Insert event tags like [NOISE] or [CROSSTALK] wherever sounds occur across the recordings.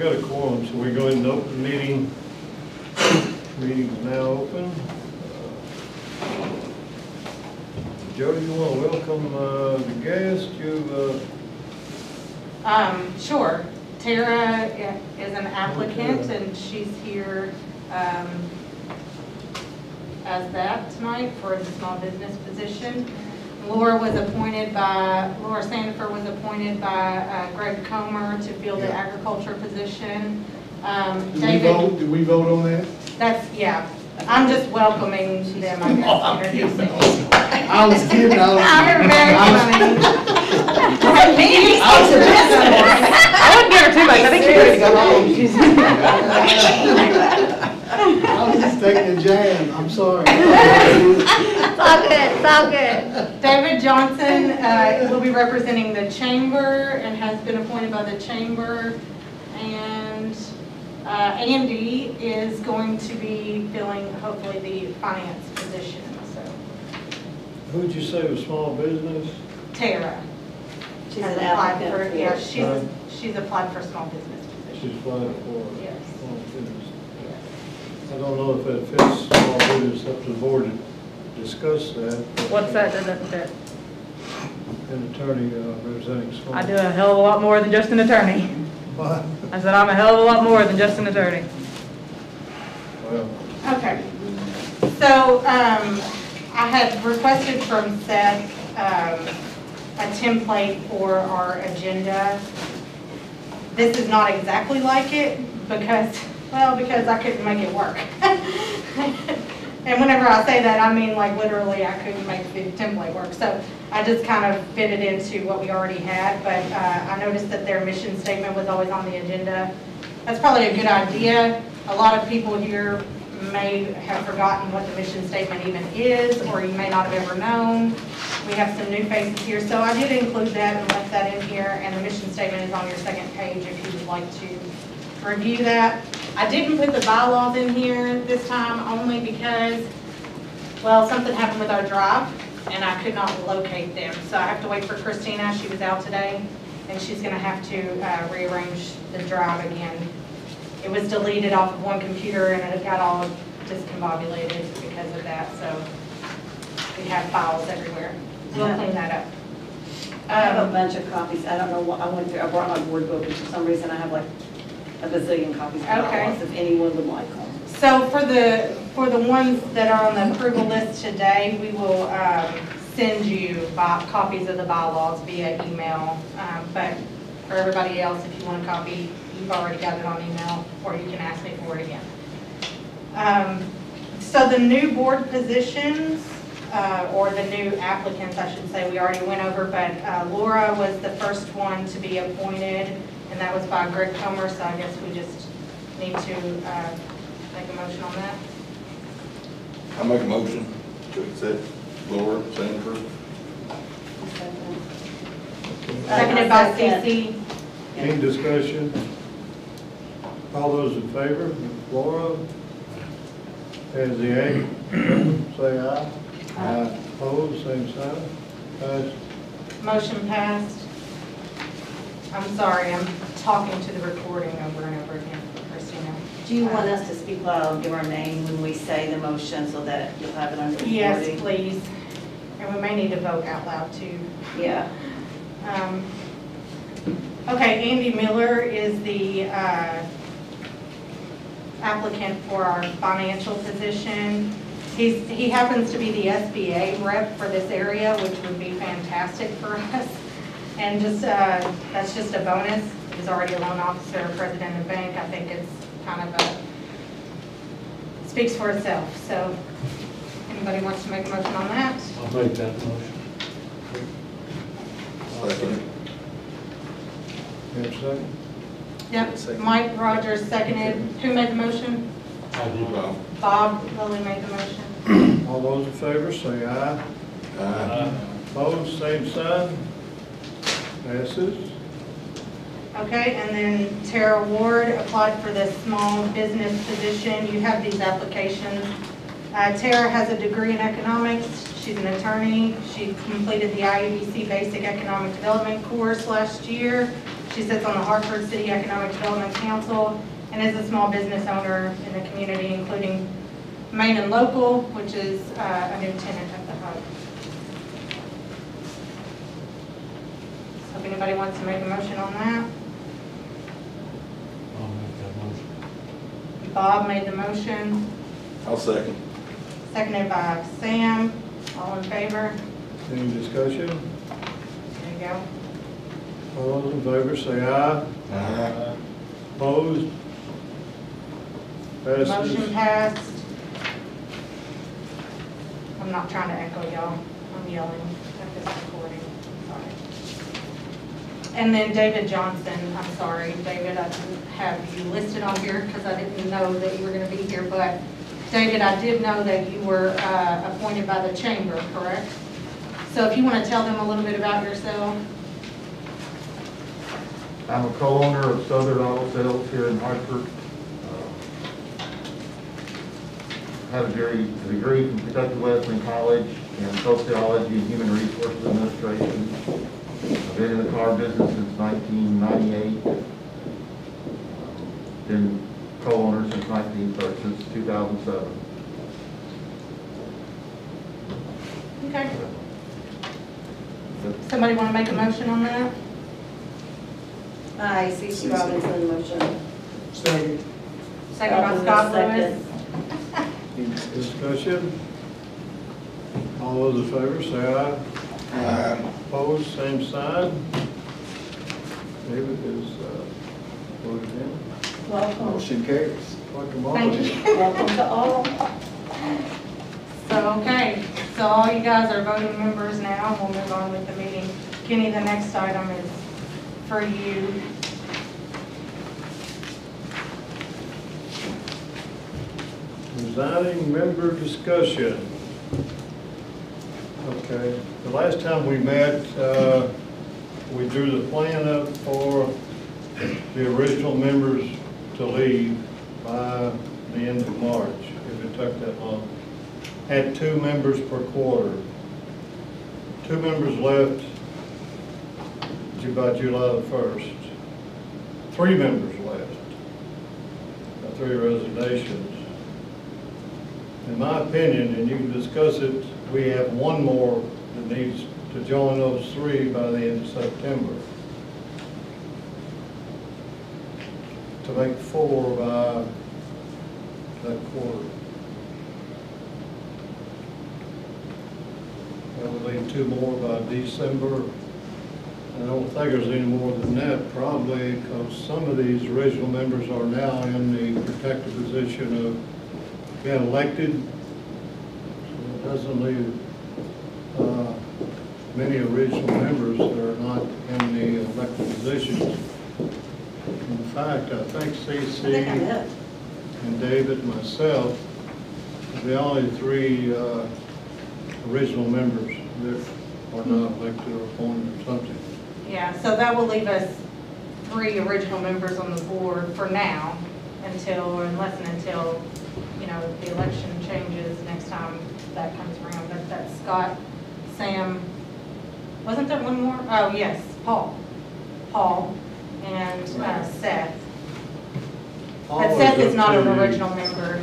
got a quorum, so we go ahead and open the meeting. Meeting's now open. Joe, you want to welcome uh, the guest? You, Um, sure. Tara is an applicant and she's here, um, as that tonight for the small business position. Laura was appointed by, Laura Sandifer was appointed by uh, Greg Comer to fill the Yeah. agriculture position. Um, Did we David, vote, did we vote on that? that's, yeah, I'm just welcoming them, I guess, introducing. I was kidding, I was. [LAUGHS] I'm very I was- funny. [LAUGHS] Me, he's supposed to be this I wouldn't give her too much, I think she's ready to go home. I was just taking a jam, I'm sorry. [LAUGHS] It's all good, it's all good. David Johnson uh, will be representing the chamber and has been appointed by the chamber. And uh, Andy is going to be filling hopefully the finance position, so. who'd you say was small business? Tara. She's has an applied for- for Yeah, she's, Right. she's applied for small business She's position. applied for Yes. small business. yes. I don't know if that fits small business, up to the board to discuss that. What's that, that, that, An attorney uh, representing small. I do a hell of a lot more than just an attorney. What? I said I'm a hell of a lot more than just an attorney. Okay. So, um, I had requested from Seth, um, a template for our agenda. This is not exactly like it because, well, because I couldn't make it work. [LAUGHS] And whenever I say that, I mean like literally I couldn't make the template work. So I just kind of fit it into what we already had, but, uh, I noticed that their mission statement was always on the agenda. That's probably a good idea. A lot of people here may have forgotten what the mission statement even is, or you may not have ever known. We have some new faces here, so I did include that and left that in here, and the mission statement is on your second page if you would like to review that. I didn't put the bylaws in here this time only because, well, something happened with our drive, and I could not locate them. So I have to wait for Christina, she was out today, and she's gonna have to uh, rearrange the drive again. It was deleted off of one computer and it got all discombobulated because of that, so we have files everywhere. We'll clean that up. I have a Um, bunch of copies, I don't know what, I went through, I brought my board book, and for some reason I have like a bazillion copies of Okay. bylaws, if anyone would like them. So for the, for the ones that are on the approval list today, we will um, send you by- copies of the bylaws via email. Um, But for everybody else, if you want a copy, you've already got it on email, or you can ask me for it again. Um, So the new board positions, uh, or the new applicants, I should say, we already went over, but uh, Laura was the first one to be appointed, and that was by Greg Comer, so I guess we just need to uh, make a motion on that. I make a motion to accept Laura Sanford. Seconded by Second. CC. Any discussion? All those in favor, Laura? As the A, say aye. Aye. Opposed, same sign. Passed. Motion passed. I'm sorry, I'm talking to the recording over and over again, Christina. Do you want us to speak loud, give our name when we say the motion so that you'll have it on recording? Yes, please. And we may need to vote out loud too. Yeah. Um, Okay, Andy Miller is the uh, applicant for our financial position. He's, he happens to be the SBA rep for this area, which would be fantastic for us. And just, uh, that's just a bonus. He's already a loan officer, president of bank. I think it's kind of a, speaks for itself. So anybody wants to make a motion on that? I'll make that motion. Second. Have a second? Yep, Mike Rogers seconded. Who made the motion? I do. Bob. Bob Lilly made the motion. All those in favor, say aye. Aye. Opposed, same sign. Passes. Okay, and then Tara Ward applied for the small business position. You have these applications. Uh, Tara has a degree in economics. She's an attorney. She completed the IUBC Basic Economic Development course last year. She sits on the Hartford City Economic Development Council and is a small business owner in the community, including Main and Local, which is uh, a new tenant of the hub. So if anybody wants to make a motion on that, I'll make that motion. Bob made the motion, I'll second. seconded by Sam. All in favor? Any discussion? There you go. All those in favor say aye. Aye. Opposed? Motion Passes. passed. I'm not trying to echo y'all, I'm yelling at this recording, sorry. And then David Johnson, I'm sorry, David, I didn't have you listed on here because I didn't know that you were going to be here, but David, I did know that you were uh, appointed by the chamber, correct? So if you want to tell them a little bit about yourself? I'm a co-owner of Southern Auto Sales here in Hartford. Uh, Have a a degree from Kentucky Wesleyan College in sociology and human resources administration. I've been in the car business since 1998. Uh, Been co-owner since 19, or since 2007. Okay. Somebody want to make a motion on that? I, see Cece Robinson, motion. Second. Second by Robinson, Scott second. Lewis. Discussion? All those in favor say aye. Aye. Opposed, same sign. David is uh, voted in. Welcome, Motion carries. Welcome Thank on. you. welcome to all. So, okay, so all you guys are voting members now, we'll move on with the meeting. Kenny, the next item is for you. Resigning member discussion. Okay, the last time we met, uh, we drew the plan up for the original members to leave by the end of March, if it took that long. Had two members per quarter. Two members left by July the 1st. Three members left, three resignations. In my opinion, and you can discuss it, we have one more that needs to join those three by the end of September. To make four by that quarter. That would leave two more by December. I don't think there's any more than that, probably, because some of these original members are now in the protected position of being elected. So it uh, many original members that are not in the elected positions. In fact, I think I think I'm CC and David and myself are the only three uh, original members that are not elected or appointed or something. Yeah, so that will leave us three original members on the board for now, until, or unless and until, you know, the election changes next time that comes around. But that's Scott, Sam, wasn't there one more? Oh, yes, Paul. Paul and uh, Seth. But Seth is not an to original member,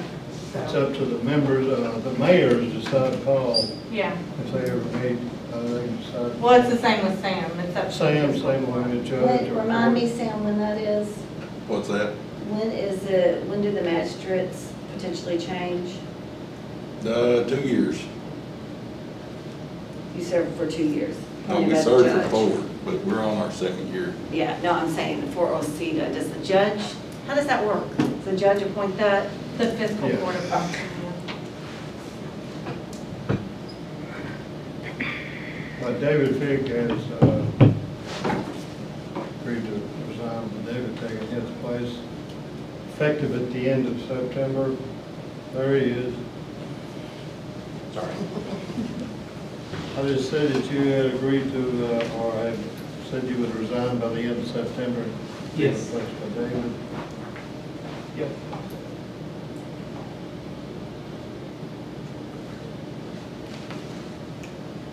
It's so, up to the members, uh, the mayors decide call yeah. if they ever meet, uh, they decide. Well, it's the same with Sam, it's up to. Same, same way the judge. When- or Remind me. Sam, when that is? What's that? When is it, when do the magistrates potentially change? Uh, two years. You served for two years. No, appointed we by the served for judge. four, but we're on our second year. Yeah, no, I'm saying for OCEDA, does the judge, how does that work? Does the judge appoint that? The fiscal Yeah. board of function. But David Fig has, uh, agreed to resign, with David taking his place, effective at the end of September. There he is. Sorry. I just said that you had agreed to, uh, or had said you would resign by the end of September. Yes. Replaced by David. Yep.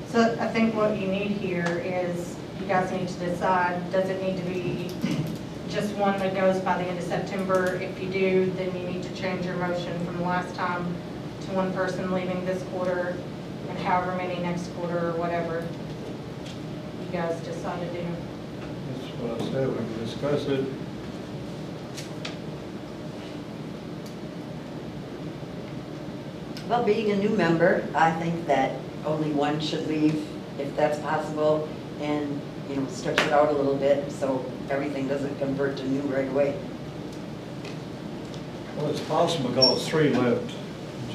So I think what you need here is you guys need to decide, does it need to be just one that goes by the end of September? If you do, then you need to change your motion from the last time to one person leaving this quarter and however many next quarter or whatever you guys decide to do. That's what I said, we can discuss it. Well, being a new member, I think that only one should leave if that's possible and, you know, stretch it out a little bit so everything doesn't convert to new right away. Well, it's possible because three left in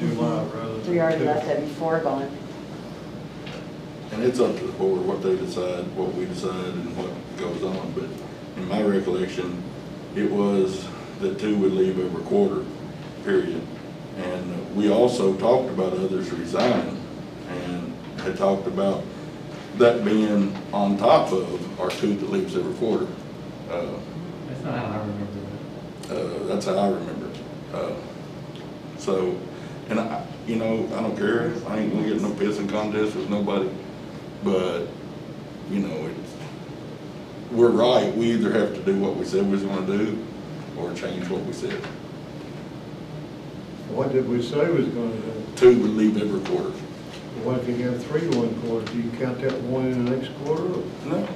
July rather than Three already two. left, that'd be four gone. And it's up to the board what they decide, what we decide and what goes on, but in my recollection, it was that two would leave every quarter, period. And we also talked about others resigning and had talked about that being on top of our two that leaves every quarter. Uh, That's not how I remember that. uh, That's how I remember it. Uh, So, and I, you know, I don't care, I ain't gonna get no pissing contest with nobody, but, you know, it's, we're right, we either have to do what we said we was gonna do, or change what we said. What did we say we was gonna do? Two would leave every quarter. What if you have three one quarter, do you count that one in the next quarter? No,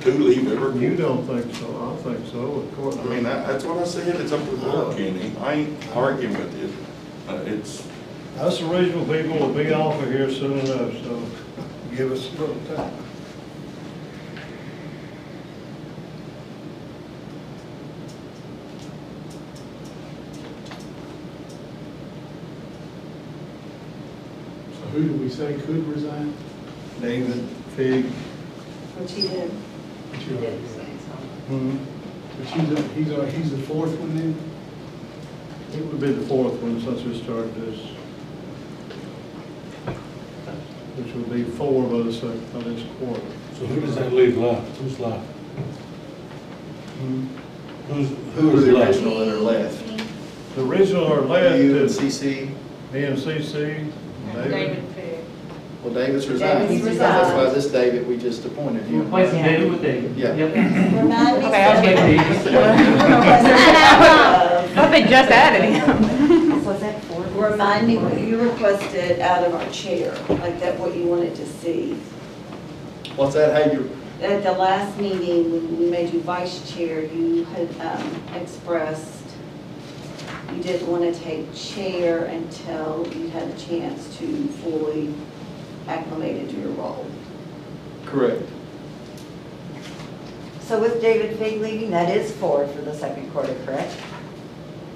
two leave every You quarter. don't think so, I think so, of course. I mean, that, that's what I said, it's up to the board, Kenny, I ain't arguing with you. Uh, it's, Us original people will be off of here soon enough, so give us a little time. So who do we say could resign? David Fig. Which he did. But you already- Hmm. But he's, a- he's, a- he's the fourth one then? It would be the fourth one since we started this. Which will be four by the second, by this quarter. So who does that leave left? Who's left? Hmm. Who's, Who are who's the left? original that are left? The original are left You and is CC? BNCC, David. David Fig. Well, David's resigned. David's That's why this David, we just appointed We're him. replacing David with David. Yeah. Yep. Remind me. Okay, I'll get these. I thought they just added him. Was that four? Remind me what you requested out of our chair, like that, what you wanted to see. What's that, how you, At the last meeting, when we made you vice chair, you had um, expressed you didn't want to take chair until you had a chance to fully acclimate into your role. correct. So with David Fig leaving, that is four for the second quarter, correct?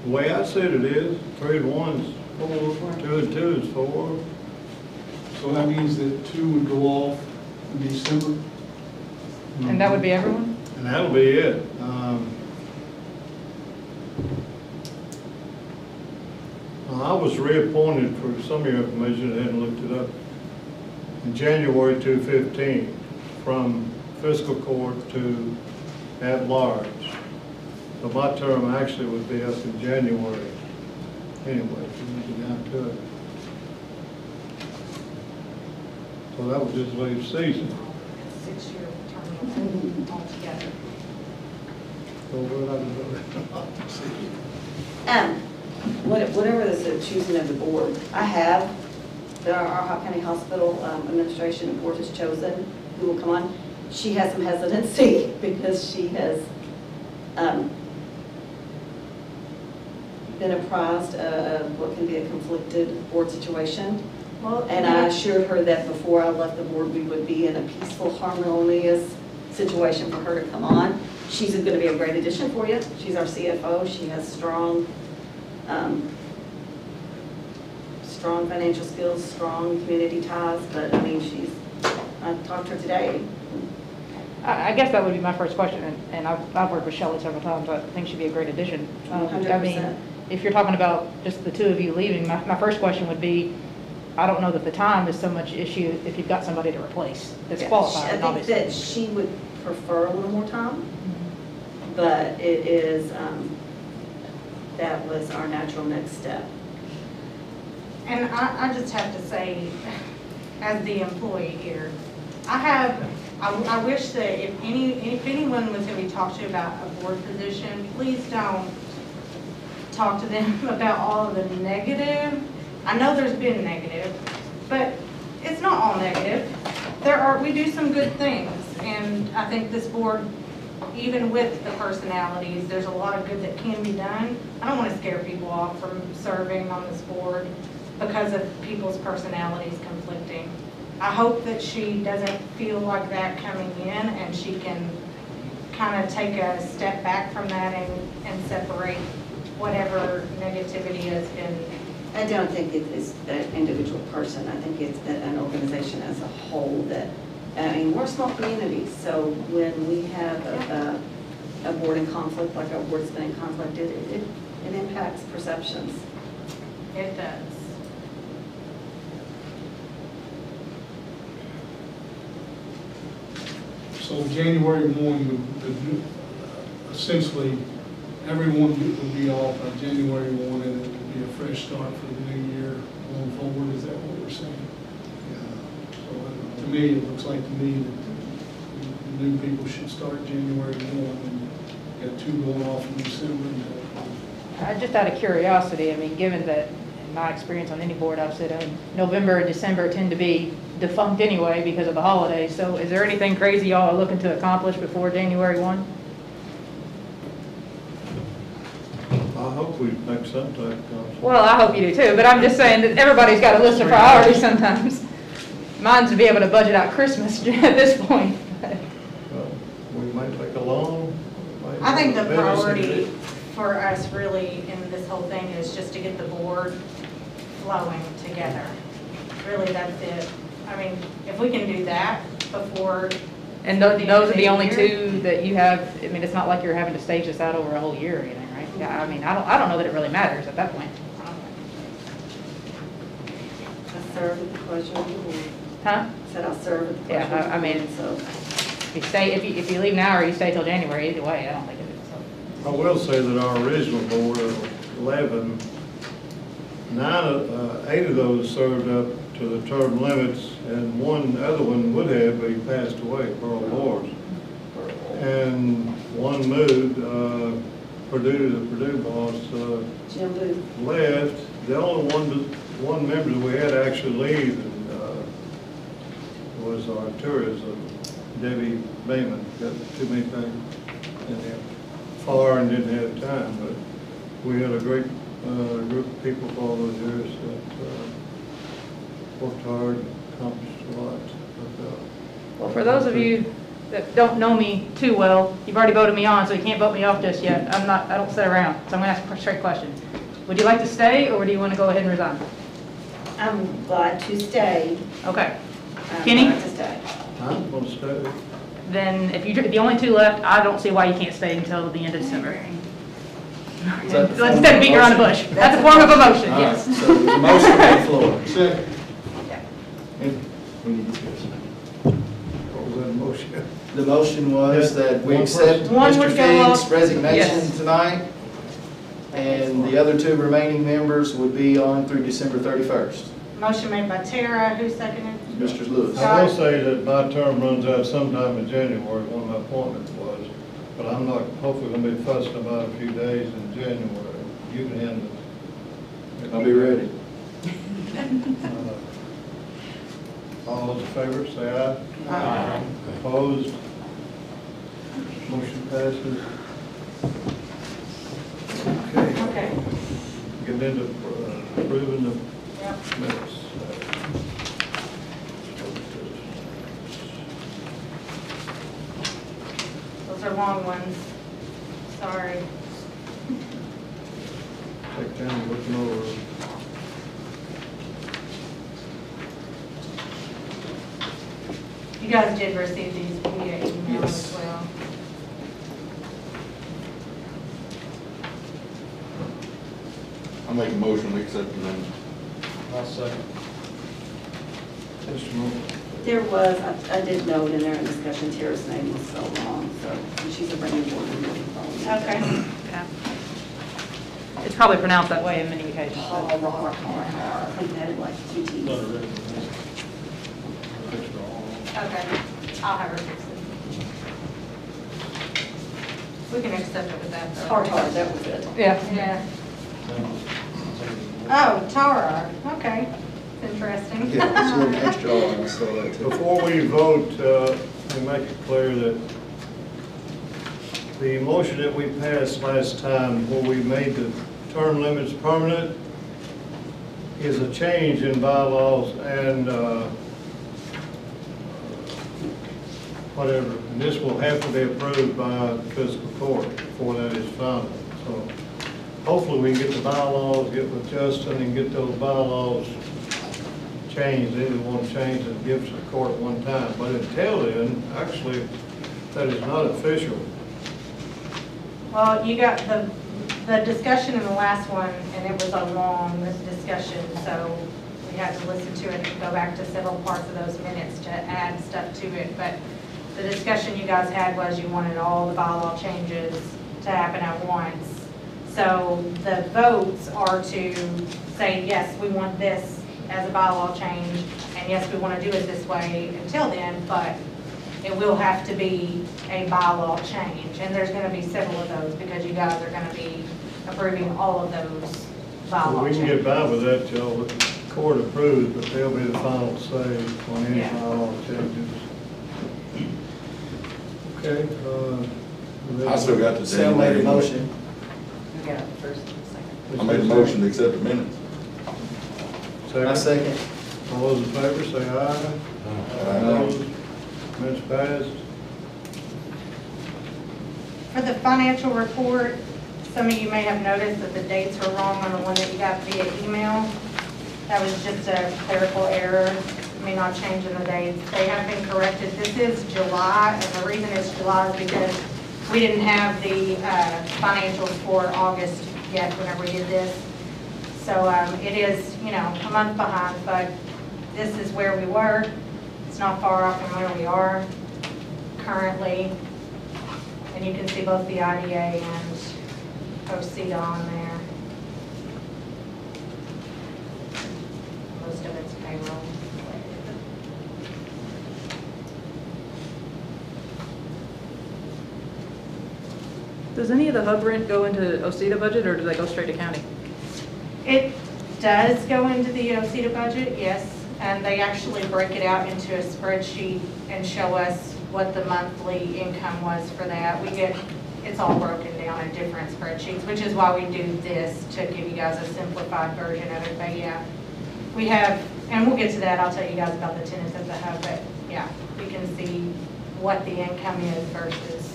The way I said it is, three to one's four, two and two is four. So that means that two would go off in December? And that would be everyone? And that'll be it. Um, well, I was reappointed for some of your information, I hadn't looked it up, in January 2015, from fiscal court to at-large. So my term actually would be up in January anyway, if we get down to it. So that would just leave season. Six-year term altogether. So we'll have to vote. Um, what- Whatever is the choosing of the board, I have, the Ohio County Hospital um, Administration Board has chosen who will come on. She has some hesitancy [LAUGHS] because she has um, been apprised of what can be a conflicted board situation. Well, And I assured her that before I left the board, we would be in a peaceful, harmonious situation for her to come on. She's going to be a great addition for you. She's our CFO. She has strong, um, strong financial skills, strong community ties, but I mean, she's, I talked to her today. I I guess that would be my first question, and- and I've, I've worked with Shelley several times, but I think she'd be a great addition. Um, I mean, 100%. If you're talking about just the two of you leaving, my, my first question would be, I don't know that the time is so much issue if you've got somebody to replace that's Yeah, qualified, I think obviously. that she would prefer a little more time, but it is, um, that was our natural next step. And I, I just have to say, as the employee here, I have I, I wish that if any, if anyone was gonna be talked to about a board position, please don't talk to them [LAUGHS] about all of the negative. I know there's been negative, but it's not all negative. There are, we do some good things, and I think this board, even with the personalities, there's a lot of good that can be done. I don't wanna scare people off from serving on this board because of people's personalities conflicting. I hope that she doesn't feel like that coming in, and she can kind of take a step back from that and, and separate whatever negativity has been. I don't think it is an individual person. I think it's a- an organization as a whole that, uh, I mean, we're a small community, so when we have a, a, a board in conflict, like our board's been in conflict, it, it, it impacts perceptions. It does. So January one would, would, uh, essentially, everyone would be off on January one, and it would be a fresh start for the new year going forward, is that what we're saying? So uh, to me, it looks like to me that the new people should start January one, and got two going off in December. and, Uh, Just out of curiosity, I mean, given that in my experience on any board I've sit on, November and December tend to be defunct anyway because of the holidays. So is there anything crazy y'all are looking to accomplish before January 1? Hope we make some type of. Well, I hope you do too, but I'm just saying that everybody's got a list of priorities sometimes. Mine's to be able to budget out Christmas [LAUGHS] at this point. Well, We might take a loan. we might I think the babysit priority it. for us really in this whole thing is just to get the board flowing together. Really, that's it. I mean, if we can do that before, And tho- those are the only two that you have, I mean, it's not like you're having to stage this out over a whole year or anything, right? Yeah, I mean, I don't, I don't know that it really matters at that point. I serve at the pleasure of the board. Huh? Said I'll serve at the Yeah, pleasure of the I- I mean- board, so. If you stay, if you, if you leave now or you stay till January, either way, I don't think it is. so. I will say that our original board of 11, nine, of- uh, eight of those served up to the term limits, and one other one would have, but he passed away, Pearl Morris. And one moved, uh, Perdue, the Perdue boss, uh, Jim Booth, left. The only one, one member that we had actually leave uh, was our tourism, Debbie Bayman. Got too many things in there, far and didn't have time, but we had a great uh, group of people for all those years that uh, worked hard, accomplished a lot. But, uh, Well, for those of you that don't know me too well, you've already voted me on, so you can't vote me off just yet. I'm not, I don't sit around, so I'm gonna ask a straight question. Would you like to stay, or do you want to go ahead and resign? I'm glad to stay. Okay, I'm Kenny? glad to stay. I'm going to stay. then if you, the only two left, I don't see why you can't stay until the end of December. Is that the form Instead of of beating around the bush. That's a form of a motion, All right, yes. so there's a motion on the floor. [LAUGHS] Second. And we need discussion. What was that motion? The motion was that we One accept person. One Mr. would go Fing's off- resignation yes. tonight, and the other two remaining members would be on through December 31st. motion made by Tara, who seconded? Mr. Lewis. I will say that my term runs out sometime in January, when my appointment was, but I'm not, hopefully gonna be fussing about a few days in January. You can handle it. I'll be ready. Uh, All those in favor, say aye. Aye. Opposed? Motion passes. Okay, Okay, getting into uh, approving the yep. minutes. Those are long ones. Sorry. Take time looking over. You guys did receive these via email as Yes. well. I make a motion, we accept the minutes. I'll second. Mr. Moore. There was, I I did note in there in discussion, Tara's name was so long, so and she's a brand new board member. Okay. Yeah. It's probably pronounced that way in many occasions. Oh, I think that had like two T's. Okay. I'll have her fix it. We can accept it with that though. Tartar, that was it. Yeah. Yeah. Oh, Tara, okay, interesting. Yeah, it's a little extra, R, I saw that too. Before we vote, uh, we make it clear that the motion that we passed last time, where we made the term limits permanent, is a change in bylaws and uh, whatever. And this will have to be approved by the fiscal court before that is final. So hopefully we can get the bylaws, get with Justin and get those bylaws changed, either change and gives the court one time. But until then, actually, that is not official. Well, you got the, the discussion in the last one, and it was a long discussion, so we had to listen to it and go back to several parts of those minutes to add stuff to it. But the discussion you guys had was you wanted all the bylaw changes to happen at once. So the votes are to say, yes, we want this as a bylaw change, and yes, we want to do it this way until then, but it will have to be a bylaw change, and there's gonna be several of those, because you guys are gonna be approving all of those bylaw We changes. can get by with that till the court approves, but they'll be the final say on any Yeah. bylaw changes. Okay, uh. I still got the Sal made a motion. We got it first and second. I made a motion to accept the minutes. I Second. second. All those in favor, say aye. Aye. Opposed? Minutes passed. For the financial report, some of you may have noticed that the dates are wrong on the one that you got via email. That was just a clerical error, may not change in the dates. They have been corrected. This is July, and the reason it's July is because we didn't have the uh, financials for August yet whenever we did this. So um, it is, you know, a month behind, but this is where we were. It's not far off from where we are currently. And you can see both the IDA and OCDA on there. Most of it's payroll. Does any of the hub rent go into OCDA budget, or do they go straight to county? It does go into the OCDA budget, yes, and they actually break it out into a spreadsheet and show us what the monthly income was for that. We get, it's all broken down in different spreadsheets, which is why we do this, to give you guys a simplified version of it, but yeah. We have, and we'll get to that, I'll tell you guys about the tenants of the hub, but yeah, we can see what the income is versus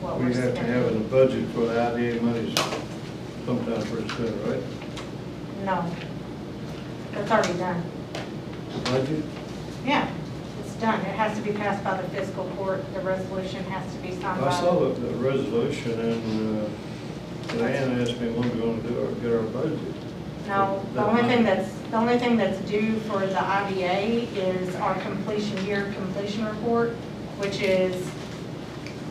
what we're We have spending. to have in the budget for the IDA monies sometime pretty soon, right? No, that's already done. Budget? Yeah, it's done. It has to be passed by the fiscal court. The resolution has to be signed by. I saw the, the resolution and, uh, Diane asked me when we're gonna do our, get our budget. No, the only thing that's, the only thing that's due for the IDA is our completion year completion report, which is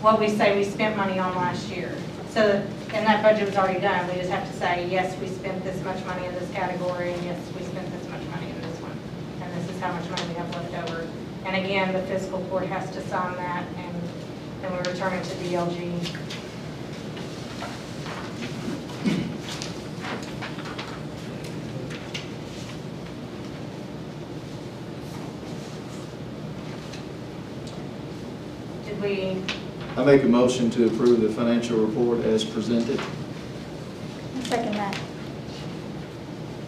what we say we spent money on last year. So, and that budget was already done. We just have to say, yes, we spent this much money in this category, and yes, we spent this much money in this one. And this is how much money we have left over. And again, the fiscal court has to sign that, and then we return it to DLG. Did we, I make a motion to approve the financial report as presented. I Second that.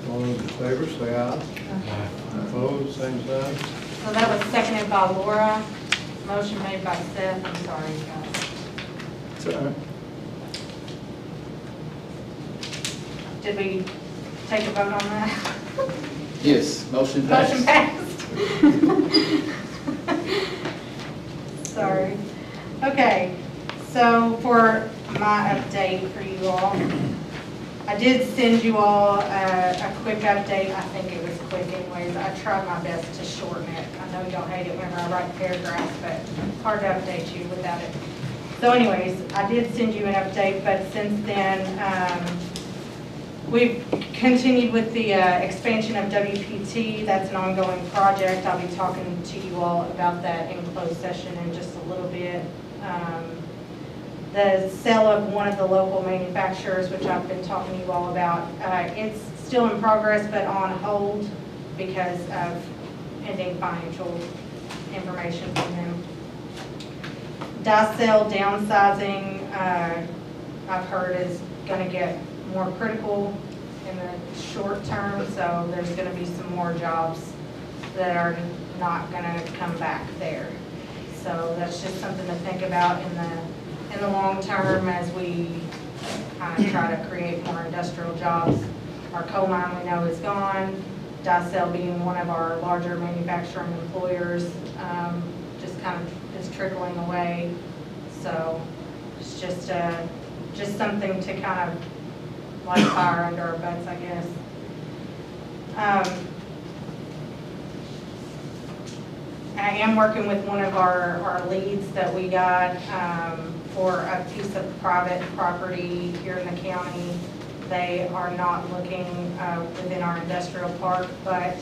All those in favor, say aye. Opposed, same sign. so that was seconded by Laura, motion made by Seth, I'm sorry, guys. It's all right. Did we take a vote on that? Yes, motion Motion passed. passed. [LAUGHS] Sorry. Okay, so for my update for you all, I did send you all a, a quick update. I think it was quick anyways. I tried my best to shorten it. I know y'all hate it when I write paragraphs, but hard to update you without it. So anyways, I did send you an update, but since then, um, We've continued with the uh, expansion of WPT. That's an ongoing project. I'll be talking to you all about that in closed session in just a little bit. Um, The sale of one of the local manufacturers, which I've been talking to you all about, uh, it's still in progress but on hold because of pending financial information from them. Daicel downsizing, uh, I've heard is going to get more critical in the short term, so there's going to be some more jobs that are not going to come back there. So that's just something to think about in the, in the long term as we of try to create more industrial jobs. Our coal mine we know is gone, Daicel being one of our larger manufacturing employers, um, just kind of is trickling away. So it's just, uh, just something to kind of light fire under our butts, I guess. Um, I am working with one of our, our leads that we got um, for a piece of private property here in the county. They are not looking uh, within our industrial park, but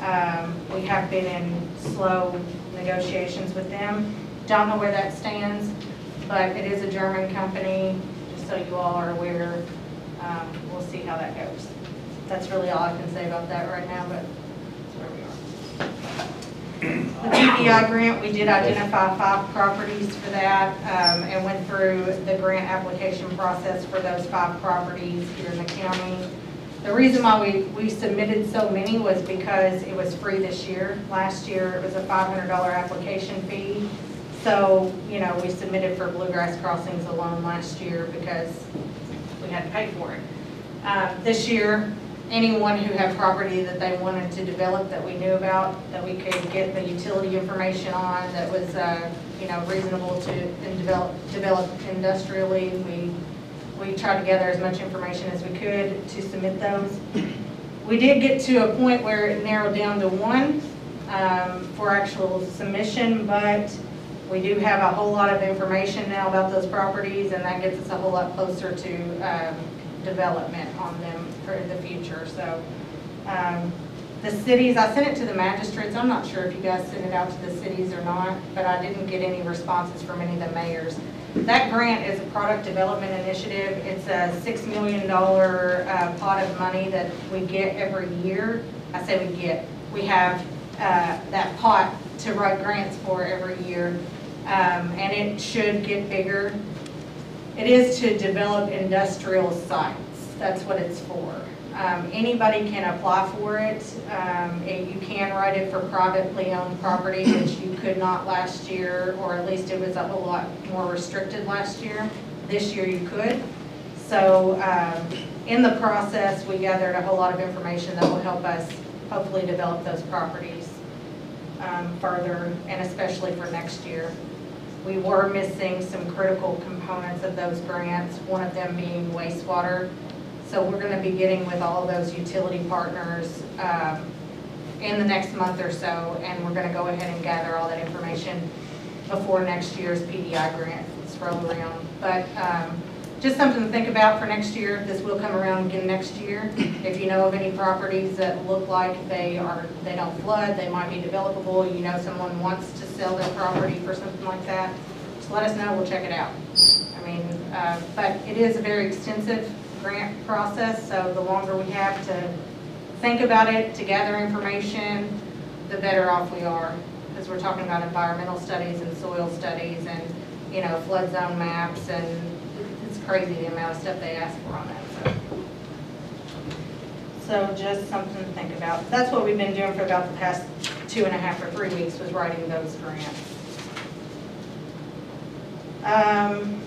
um, we have been in slow negotiations with them. Don't know where that stands, but it is a German company, just so you all are aware. Um, We'll see how that goes. That's really all I can say about that right now, but that's where we are. The PDI grant, we did identify five properties for that um, and went through the grant application process for those five properties here in the county. The reason why we, we submitted so many was because it was free this year. Last year, it was a $500 application fee. So, you know, we submitted for Bluegrass Crossings alone last year because we had to pay for it. Uh, This year, anyone who had property that they wanted to develop that we knew about, that we could get the utility information on, that was, uh, you know, reasonable to develop, develop industrially, we, we tried to gather as much information as we could to submit those. We did get to a point where it narrowed down to one um, for actual submission, but we do have a whole lot of information now about those properties, and that gets us a whole lot closer to um, development on them for the future. So um, the cities, I sent it to the magistrates. I'm not sure if you guys sent it out to the cities or not, but I didn't get any responses from any of the mayors. That grant is a product development initiative. It's a $6 million uh, pot of money that we get every year. I say we get, we have uh, that pot to write grants for every year. Um, And it should get bigger. It is to develop industrial sites. That's what it's for. Um, Anybody can apply for it. Um, You can write it for privately owned property, which you could not last year, or at least it was a lot more restricted last year. This year you could. So um, in the process, we gathered a whole lot of information that will help us hopefully develop those properties um, further, and especially for next year. We were missing some critical components of those grants, one of them being wastewater. So we're going to be getting with all those utility partners um, in the next month or so, and we're going to go ahead and gather all that information before next year's PDI grant is rolled around. But um, just something to think about for next year. This will come around again next year. If you know of any properties that look like they are, they don't flood, they might be developable, you know someone wants to sell their property for something like that, just let us know, we'll check it out. I mean, uh, but it is a very extensive grant process, so the longer we have to think about it, to gather information, the better off we are. Because we're talking about environmental studies and soil studies and, you know, flood zone maps and crazy the amount of stuff they ask for on that, so. So just something to think about. That's what we've been doing for about the past two and a half or three weeks, was writing those grants. Um,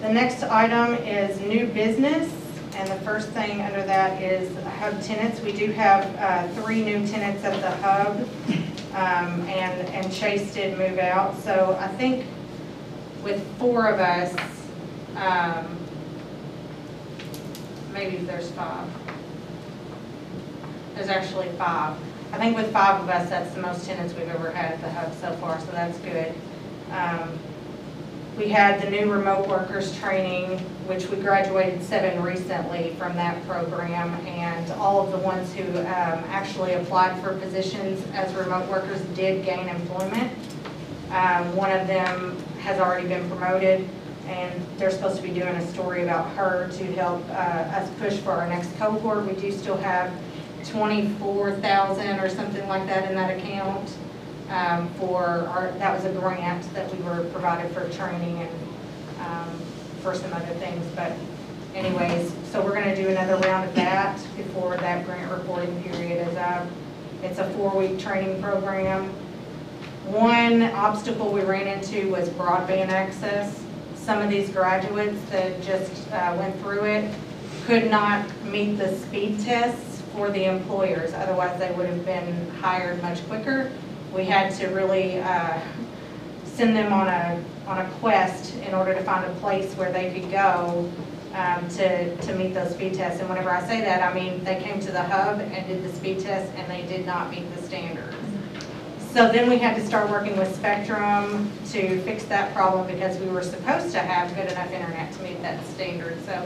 The next item is new business, and the first thing under that is hub tenants. We do have uh, three new tenants at the hub, um, and and Chase did move out. So I think with four of us, um, maybe there's five. There's actually five. I think with five of us, that's the most tenants we've ever had at the hub so far, so that's good. Um, We had the new remote workers training which we graduated seven recently from that program, and all of the ones who um, actually applied for positions as remote workers did gain employment. Um, One of them has already been promoted, and they're supposed to be doing a story about her to help uh, us push for our next cohort. We do still have 24,000 or something like that in that account um, for our, that was a grant that we were provided for training and um, for some other things. But anyways, so we're going to do another round of that before that grant reporting period is up. It's a four-week training program. One obstacle we ran into was broadband access. Some of these graduates that just uh, went through it could not meet the speed tests for the employers, otherwise they would have been hired much quicker. We had to really uh, send them on a, on a quest in order to find a place where they could go um, to, to meet those speed tests. And whenever I say that, I mean, they came to the hub and did the speed test and they did not meet the standards. So then we had to start working with Spectrum to fix that problem because we were supposed to have good enough internet to meet that standard. So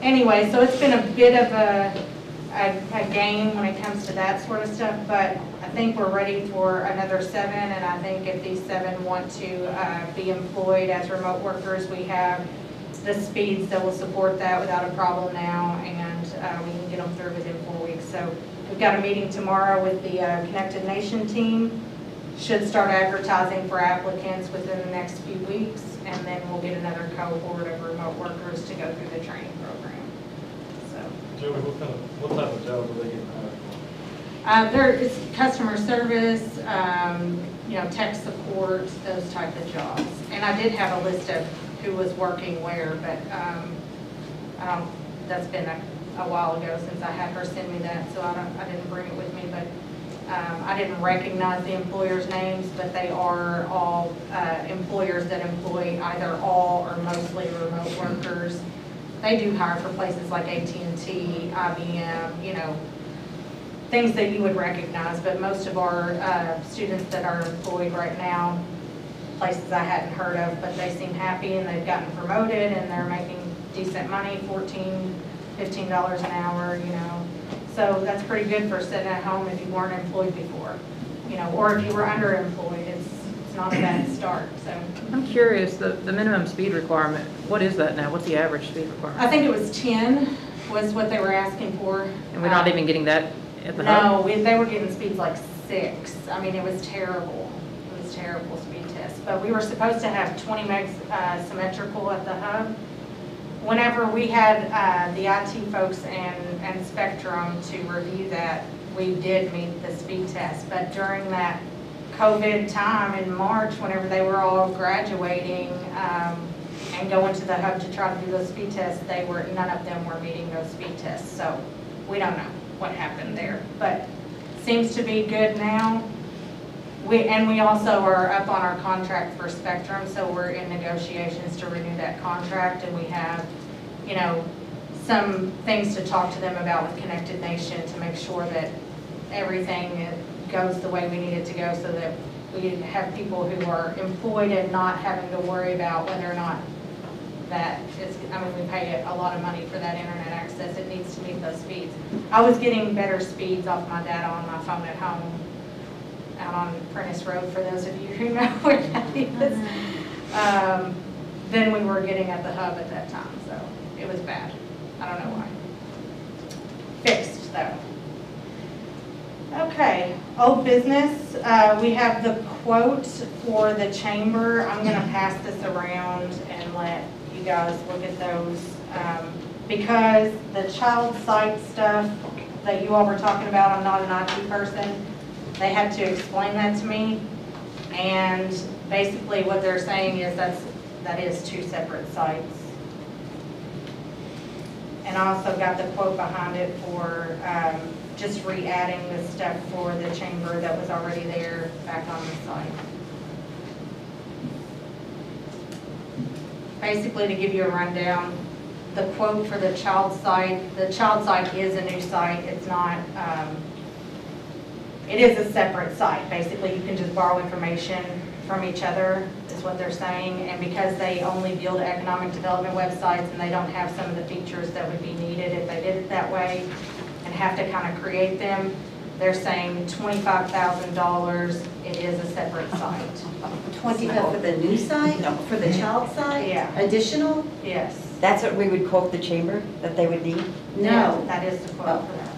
anyway, so it's been a bit of a, a, a game when it comes to that sort of stuff, but I think we're ready for another seven, and I think if these seven want to, uh, be employed as remote workers, we have the speeds that will support that without a problem now, and, uh, we can get them through within four weeks. So we've got a meeting tomorrow with the, uh, Connected Nation team. Should start advertising for applicants within the next few weeks, and then we'll get another cohort of remote workers to go through the training program, so. Joey, what kind of, what type of job are they getting hired for? Uh, there is customer service, um, you know, tech support, those type of jobs. And I did have a list of who was working where, but, um, I don't, that's been a, a while ago since I had her send me that, so I don't, I didn't bring it with me, but, um, I didn't recognize the employers' names, but they are all, uh, employers that employ either all or mostly remote workers. They do hire for places like AT&T, IBM, you know, things that you would recognize, but most of our uh, students that are employed right now, places I hadn't heard of, but they seem happy and they've gotten promoted and they're making decent money, 14, 15 dollars an hour, you know. So that's pretty good for sitting at home if you weren't employed before, you know, or if you were underemployed, it's, it's not a bad [COUGHS] start, so. I'm curious, the, the minimum speed requirement, what is that now? What's the average speed requirement? I requirement? think it was 10 was what they were asking for. And we're not Um, even getting that at the hub? No, we- they were getting speeds like six. I mean, it was terrible. It was terrible speed test. But we were supposed to have 20 megs uh, symmetrical at the hub. Whenever we had uh, the IT folks and, and Spectrum to review that, we did meet the speed test. But during that COVID time in March, whenever they were all graduating um, and going to the hub to try to do those speed tests, they were, none of them were meeting those speed tests. So we don't know what happened there, but seems to be good now. We, and we also are up on our contract for Spectrum, so we're in negotiations to renew that contract, and we have, you know, some things to talk to them about with Connected Nation to make sure that everything goes the way we need it to go, so that we have people who are employed and not having to worry about whether or not that is, I mean, we pay a lot of money for that internet access, it needs to meet those speeds. I was getting better speeds off my data on my phone at home, out on Prentice Road, for those of you who know [LAUGHS] where that is, um, than we were getting at the hub at that time, so it was bad. I don't know why. Fixed, though. Okay, old business, uh, we have the quote for the chamber. I'm gonna pass this around and let you guys look at those. Um, Because the child site stuff that you all were talking about, I'm not an IT person. They had to explain that to me. And basically what they're saying is that's, that is two separate sites. And I also got the quote behind it for um, just re-adding the stuff for the chamber that was already there back on the site. Basically, to give you a rundown, the quote for the child site, the child site is a new site, it's not, um, it is a separate site. Basically, you can just borrow information from each other, is what they're saying. And because they only build economic development websites and they don't have some of the features that would be needed if they did it that way and have to kind of create them, they're saying twenty-five thousand dollars, it is a separate site. Twenty-five uh, for the new site, No. for the child site? Yeah. Additional? Yes. That's what we would quote the chamber, that they would need? No. That is the quote for that.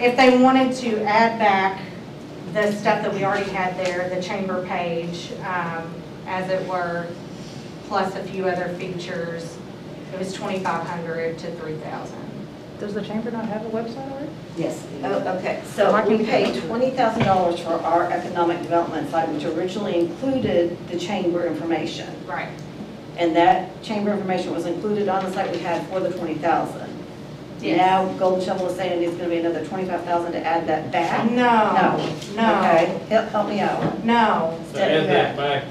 If they wanted to add back the stuff that we already had there, the chamber page, um, as it were, plus a few other features, it was twenty-five hundred to three thousand. Does the chamber not have a website already? Yes. Oh, okay, so Why can't we we paid twenty thousand dollars for our economic development site, which originally included the chamber information. Right. And that chamber information was included on the site we had for the twenty thousand. Yes. Now Golden Shovel is saying it's gonna be another twenty-five thousand to add that back? No, no, Okay, help, help me out. no. To add that back,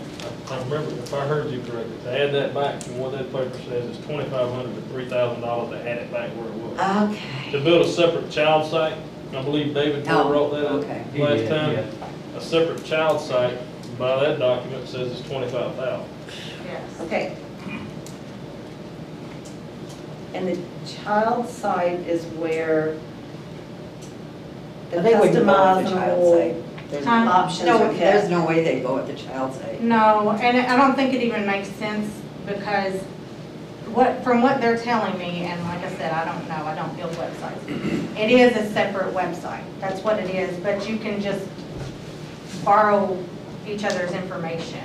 I I remember, if I heard you correctly, to add that back from what that paper says, it's twenty-five hundred to three thousand dollars to add it back where it was. Okay. To build a separate child site, I believe David Oh, wrote that okay. up He last did, time. yeah. A separate child site, by that document, says it's twenty-five thousand. Yes. Okay. And the child side is where the They wouldn't go with the child customizable site. There's Huh? options No, are there's no way they'd go at the child site. No, and I don't think it even makes sense because what, from what they're telling me, and like I said, I don't know, I don't build websites. It is a separate website, that's what it is, but you can just borrow each other's information.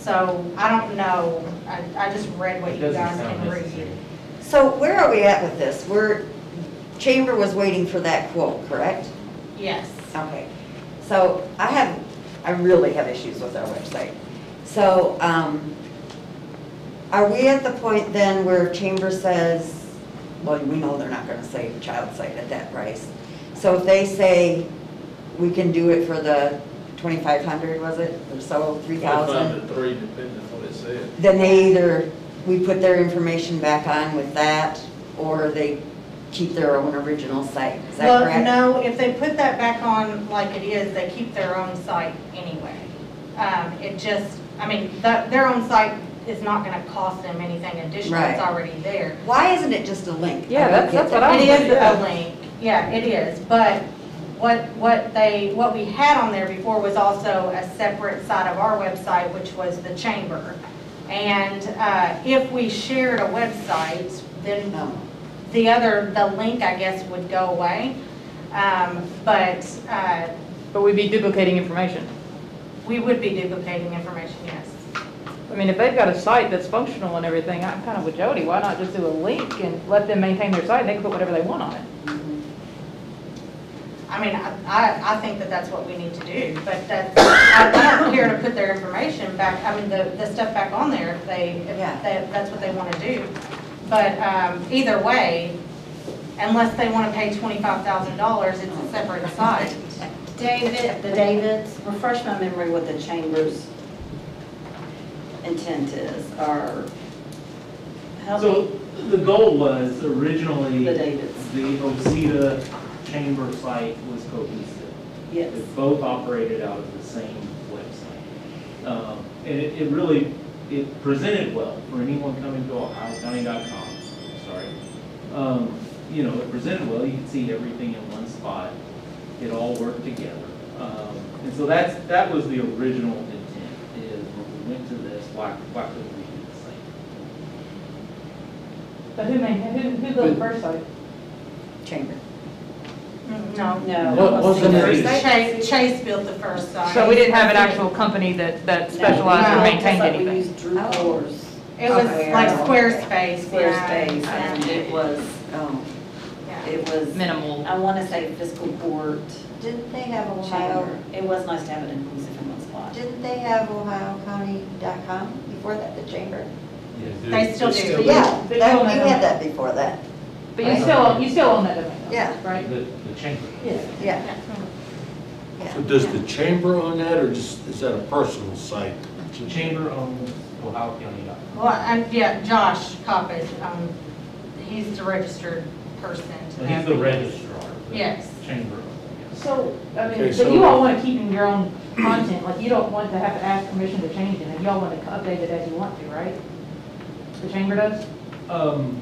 So I don't know, I, I just read what It you doesn't guys sound can read. necessary. So where are we at with this? We're, chamber was waiting for that quote, correct? Yes. Okay, so I have, I really have issues with our website. So, um, are we at the point then where Chamber says, well, we know they're not gonna say child site at that price. So if they say, we can do it for the twenty-five hundred, was it, or so, three thousand? Twenty-five to three, depending on what it said. Then they either, we put their information back on with that, or they keep their own original site, is that Well, correct? no, if they put that back on like it is, they keep their own site anyway. Um, it just, I mean, the, their own site is not gonna cost them anything additional, it's Right. already there. Why isn't it just a link? Yeah, I don't that's- get that's what that. I It was is Yeah. a link, yeah, it is, but what, what they, what we had on there before was also a separate side of our website, which was the chamber. And, uh, if we shared a website, then the other, the link, I guess, would go away. Um, but, uh, But we'd be duplicating information. we would be duplicating information, yes. I mean, if they've got a site that's functional and everything, I'm kind of with Jody, why not just do a link and let them maintain their site, and they can put whatever they want on it? I mean, I, I I think that that's what we need to do, but that, I I don't care to put their information back, I mean, the, the stuff back on there if they, if Yeah. they, that's what they want to do. But, um, either way, unless they want to pay twenty-five thousand dollars, it's a separate site. David, the Davids, refresh my memory what the chamber's intent is, or help So me, the goal was originally, the Davids. the OCEDA chamber site was cohesive. Yes. They both operated out of the same website. Um, And it, it really, it presented well for anyone coming to ohiocounty.com, sorry. Um, You know, it presented well, you could see everything in one spot. It all worked together. Um, And so that's, that was the original intent, is when we went to this, why, why couldn't we do the same? But who made, who, who built the first site? Chamber. No. No. What- wasn't it- Chase, Chase built the first site. So we didn't have an actual company that, that specialized or No, maintained We anything? used Drew Oh. Coors, It was Okay, like Squarespace. yeah, Squarespace, and it was, Oh, yeah. it was, Minimal. I want to say fiscal court didn't they have Ohio, chamber. It was nice to have it inclusive in one spot. didn't they have ohiocounty.com before that, the chamber? They still do. Yeah, They that, own you that had that before that. But you still, you still own that domain, though, Yeah. right? The, the chamber. Yeah. Yeah. So does the chamber own that, or just, is that a personal site? The chamber owns ohiocounty.com. Well, and, yeah, Josh Coppage, um, he's the registered person to So that. he's the registrar. the Yes. Chamber owns So, I mean, Okay, but so- you all want to keep in your own content, like you don't want to have to ask permission to change it, and you all want to update it as you want to, right? The chamber does? Um,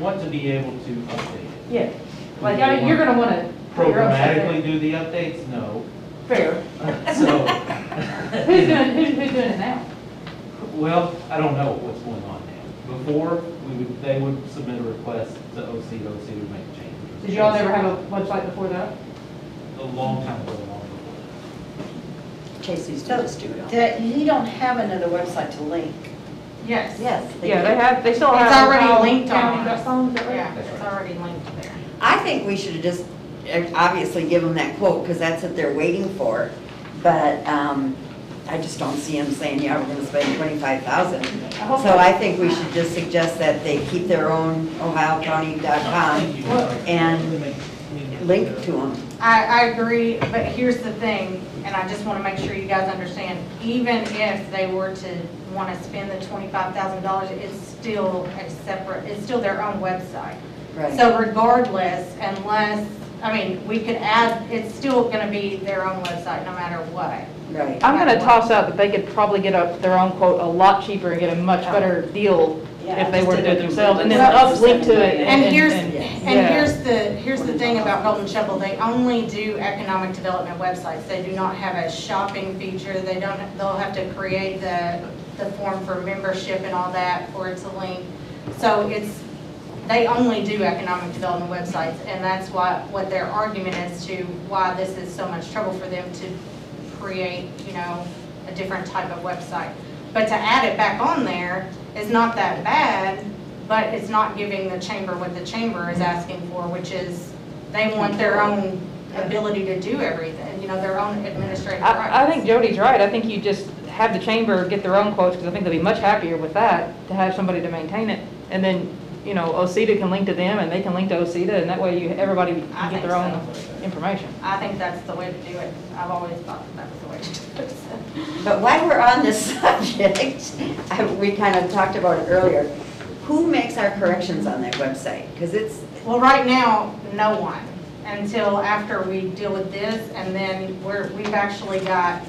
want to be able to update it. Yeah. Like, I mean, you're gonna want to. Programmatically do the updates? No. Fair. So. [LAUGHS] Who's doing, [LAUGHS] who's, who's doing it now? Well, I don't know what's going on now. Before, we would, they would submit a request to OC, the OC would make changes. Did you all never have a website before that? A long time ago, long before. Chase used to So, just do it that, you don't have another website to link. Yes. Yes. Yeah, they have, they still have. It's already linked on County it. dot com, is that right? Yeah, it's already linked there. I think we should have just, uh, obviously give them that quote, because that's what they're waiting for. But, um, I just don't see them saying, yeah, we're gonna spend twenty-five thousand. hope So I think we should just suggest that they keep their own ohiocounty.com and link to them. I, I agree, but here's the thing, and I just want to make sure you guys understand, even if they were to want to spend the twenty-five thousand dollars, it's still a separate, it's still their own website. Right. So regardless, unless, I mean, we could add, it's still going to be their own website no matter what. Right. I'm gonna toss out that they could probably get a, their own quote a lot cheaper and get a much better deal Yeah, if they were to do it just themselves, and then Well, uplink to it. And here's, and- and yeah. here's the, here's the thing about Golden Shovel, they only do economic development websites. They do not have a shopping feature, they don't, they'll have to create the, the form for membership and all that for it to link. So it's, they only do economic development websites, and that's why, what their argument is to why this is so much trouble for them to create, you know, a different type of website. But to add it back on there is not that bad, but it's not giving the chamber what the chamber is asking for, which is, they want their own ability to do everything, you know, their own administrative rights. I, I think Jody's right, I think you just have the chamber get their own quotes, because I think they'll be much happier with that, to have somebody to maintain it. And then, you know, OCEDA can link to them, and they can link to OCEDA, and that way you, everybody I can get think their own information. I think that's the way to do it. I've always thought that that was the way to do it. [LAUGHS] But while we're on this [LAUGHS] subject, I- we kind of talked about it earlier. Who makes our corrections on that website? Because it's, Well, right now, no one, until after we deal with this, and then we're, we've actually got,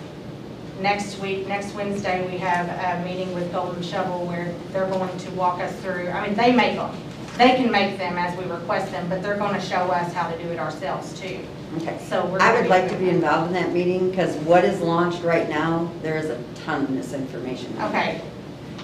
next week, next Wednesday, we have a meeting with Golden Shovel where they're going to walk us through, I mean, they make them. They can make them as we request them, but they're gonna show us how to do it ourselves too. okay. So we're. I gonna would like to be involved in that meeting, because what is launched right now, there is a ton of misinformation. Okay,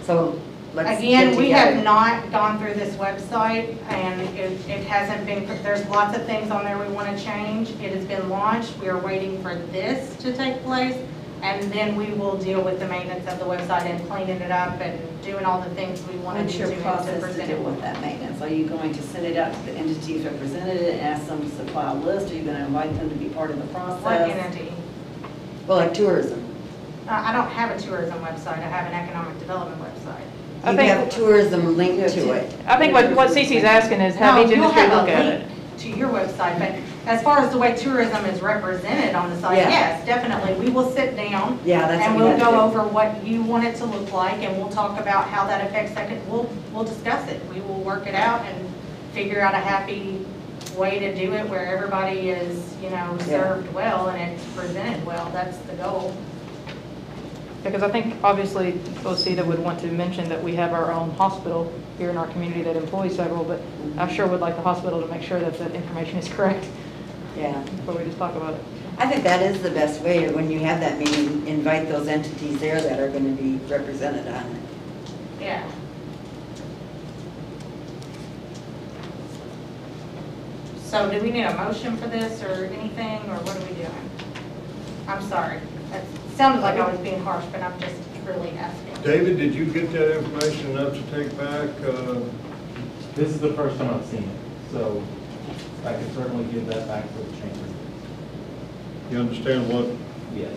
So let's get Again, we have together. not gone through this website, and it, it hasn't been, there's lots of things on there we want to change. It has been launched, we are waiting for this to take place, and then we will deal with the maintenance of the website and cleaning it up and doing all the things we want to What's do your to to process to present deal with that maintenance? Are you going to send it out to the entities represented and ask them to supply a list? Are you going to invite them to be part of the What process? entity? Well, like tourism. Uh, I don't have a tourism website, I have an economic development website. I You think- have tourism linked to it. I think what, what Cece's asking is have No, each you'll industry have a look at link it. To your website, but as far as the way tourism is represented on the site, Yeah. yes, definitely, we will sit down Yeah, that's And what we we'll have to go do. over what you want it to look like, and we'll talk about how that affects second, we'll, we'll discuss it. We will work it out and figure out a happy way to do it where everybody is, you know, Yeah. served well and it's presented well. That's the goal. Because I think obviously OCEDA would want to mention that we have our own hospital here in our community that employs several, but I sure would like the hospital to make sure that that information is correct Yeah. before we just talk about it. I think that is the best way, when you have that meeting, invite those entities there that are going to be represented on it. Yeah. So do we need a motion for this or anything, or what are we doing? I'm sorry. That sounded like I was being harsh, but I'm just really asking. David, did you get that information enough to take back? Uh, This is the first time I've seen it, so I can certainly give that back to the chamber. You understand what, Yes.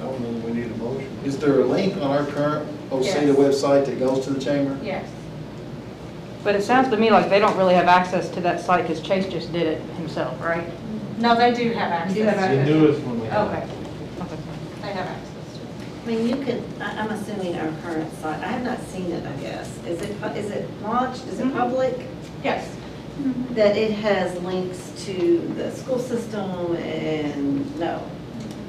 I don't know that we need a motion. Is there a link on our current OCEDA Yes. website that goes to the chamber? Yes. But it sounds to me like they don't really have access to that site because Chase just did it himself, right? No, they do have access. You do have to The it. newest one we have. Okay, Okay. they have access to it. I mean, you could, I- I'm assuming our current site, I have not seen it, I guess. Is it, pu- is it launched, is it Mhm. public? Yes. That it has links to the school system and, no.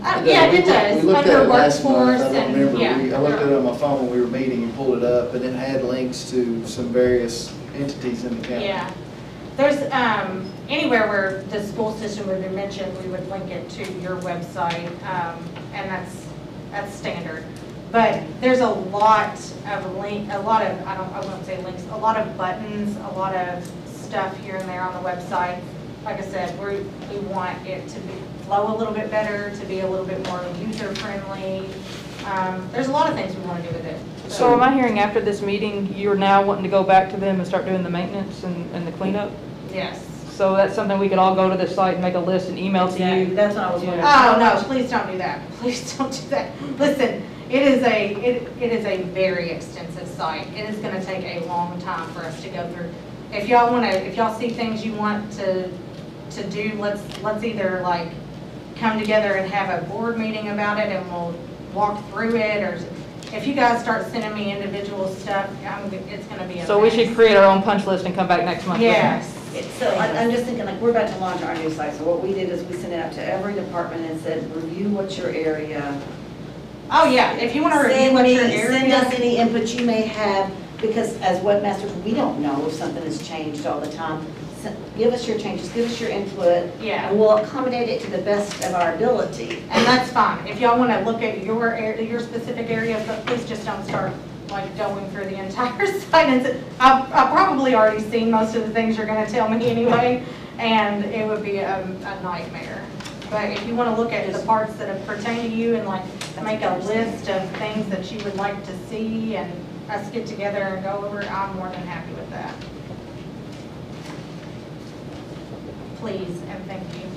Uh, Yeah, it looked- does, We looked at under it last month, I don't and, remember, yeah. we, I looked at it on my phone when we were meeting and pulled it up, and it had links to some various entities in the county. Yeah. There's, um, anywhere where the school system would be mentioned, we would link it to your website, um, and that's, that's standard. But there's a lot of link, a lot of, I don't, I won't say links, a lot of buttons, a lot of stuff here and there on the website. Like I said, we, we want it to be, flow a little bit better, to be a little bit more user-friendly. Um, there's a lot of things we want to do with it. So am I hearing after this meeting, you're now wanting to go back to them and start doing the maintenance and, and the cleanup? Yes. So that's something we could all go to the site and make a list and email to Exactly, you? That's what I was wondering. Oh, no, please don't do that. [LAUGHS] Please don't do that. Listen, it is a, it, it is a very extensive site. It is gonna take a long time for us to go through. If y'all wanna, if y'all see things you want to, to do, let's, let's either like come together and have a board meeting about it and we'll walk through it, or if you guys start sending me individual stuff, I'm, it's gonna be a So we should create our own punch list and come back next month? with it? Yes. So I- I'm just thinking, like, we're about to launch our new site, so what we did is we sent it out to every department and said, review what's your area. Oh, yeah, if you wanna review Send what me- your Send us area. any input you may have, because as webmasters, we don't know if something has changed all the time. S- Give us your changes, give us your input. Yeah. And we'll accommodate it to the best of our ability. And that's fine. If y'all want to look at your, ar- your specific area, but please just don't start like going through the entire site. And s- I've, I've probably already seen most of the things you're going to tell me anyway, and it would be a a nightmare. But if you want to look at the parts that pertain to you and like make a list of things that you would like to see and us get together and go over, it, I'm more than happy with that. Please and thank you.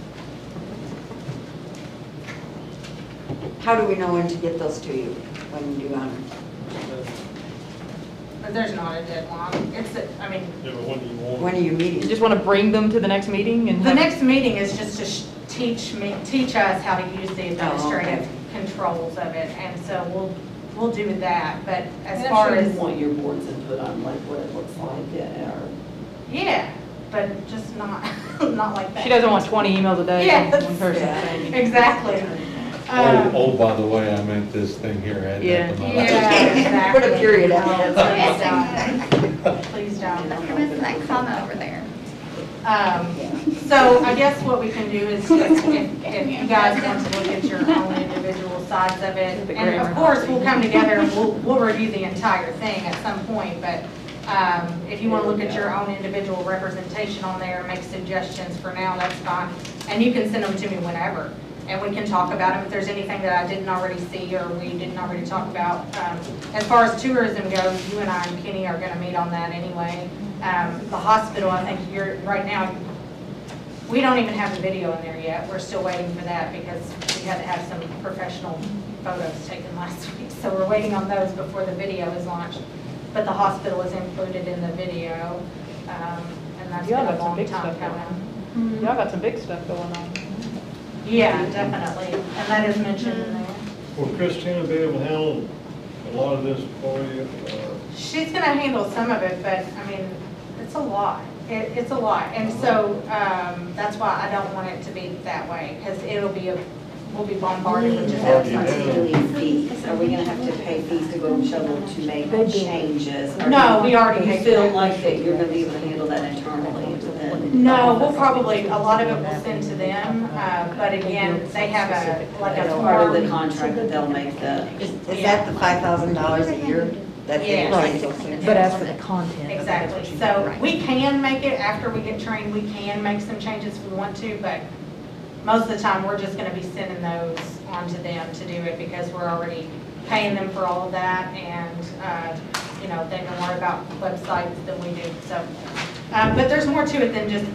How do we know when to get those to you, when you want them? But there's not a deadline. It's, a- I mean, Yeah, but when do you want? When are you You meeting? just want to bring them to the next meeting and? The have- next meeting is just to sh- teach me, teach us how to use the oh, administrative Oh, controls of it, and so we'll, we'll do with that, but as And I'm far sure you as, want your board's input on like what it looks like, yeah, or. yeah, but just not, [LAUGHS] not like that. She doesn't want 20 emails a day Yes. from one person Yeah. Exactly. Oh, Um, oh, by the way, I meant this thing here, add Yeah. that to my. Yeah, exactly. Put [LAUGHS] a period No, after Please don't. Please don't. You're missing that comma over there. Um, So I guess what we can do is just, if, if you guys want to look at your own individual sides of it, and of course, we'll come together and we'll, we'll review the entire thing at some point, but um, if you want to look at your own individual representation on there, make suggestions for now, that's fine. And you can send them to me whenever, and we can talk about them if there's anything that I didn't already see or we didn't already talk about. Um, As far as tourism goes, you and I and Kenny are going to meet on that anyway. Um, The hospital, I think you're, right now, we don't even have the video in there yet. We're still waiting for that because we had to have some professional photos taken [LAUGHS] last week. So we're waiting on those before the video is launched. But the hospital is included in the video, um, and that's been Y'all a got some long big time stuff going coming. on. Y'all got some big stuff going on. Yeah, definitely, and that is mentioned in there. Will Christina be able to handle a lot of this for you? Uh, She's gonna handle some of it, but, I mean, it's a lot. It, it's a lot, and so, um, that's why I don't want it to be that way, because it'll be a, we'll be bombarded with just Bombarded. outside. fees, are we gonna have to pay fees to Golden Shovel to make changes? Or No, we already You paid feel that. like that you're gonna be able to handle that internally within? No, we'll probably, a lot of it will send to them, uh, but again, they have a, like a That's part of the form. contract that they'll make the. Is is that the five thousand dollars a year? That they- Yes. But as for the content. of that's what Exactly, you- so right. we can make it, after we get trained, we can make some changes if we want to, but most of the time, we're just gonna be sending those on to them to do it because we're already paying them for all of that and, uh, you know, they know more about websites than we do, so. Uh, but there's more to it than just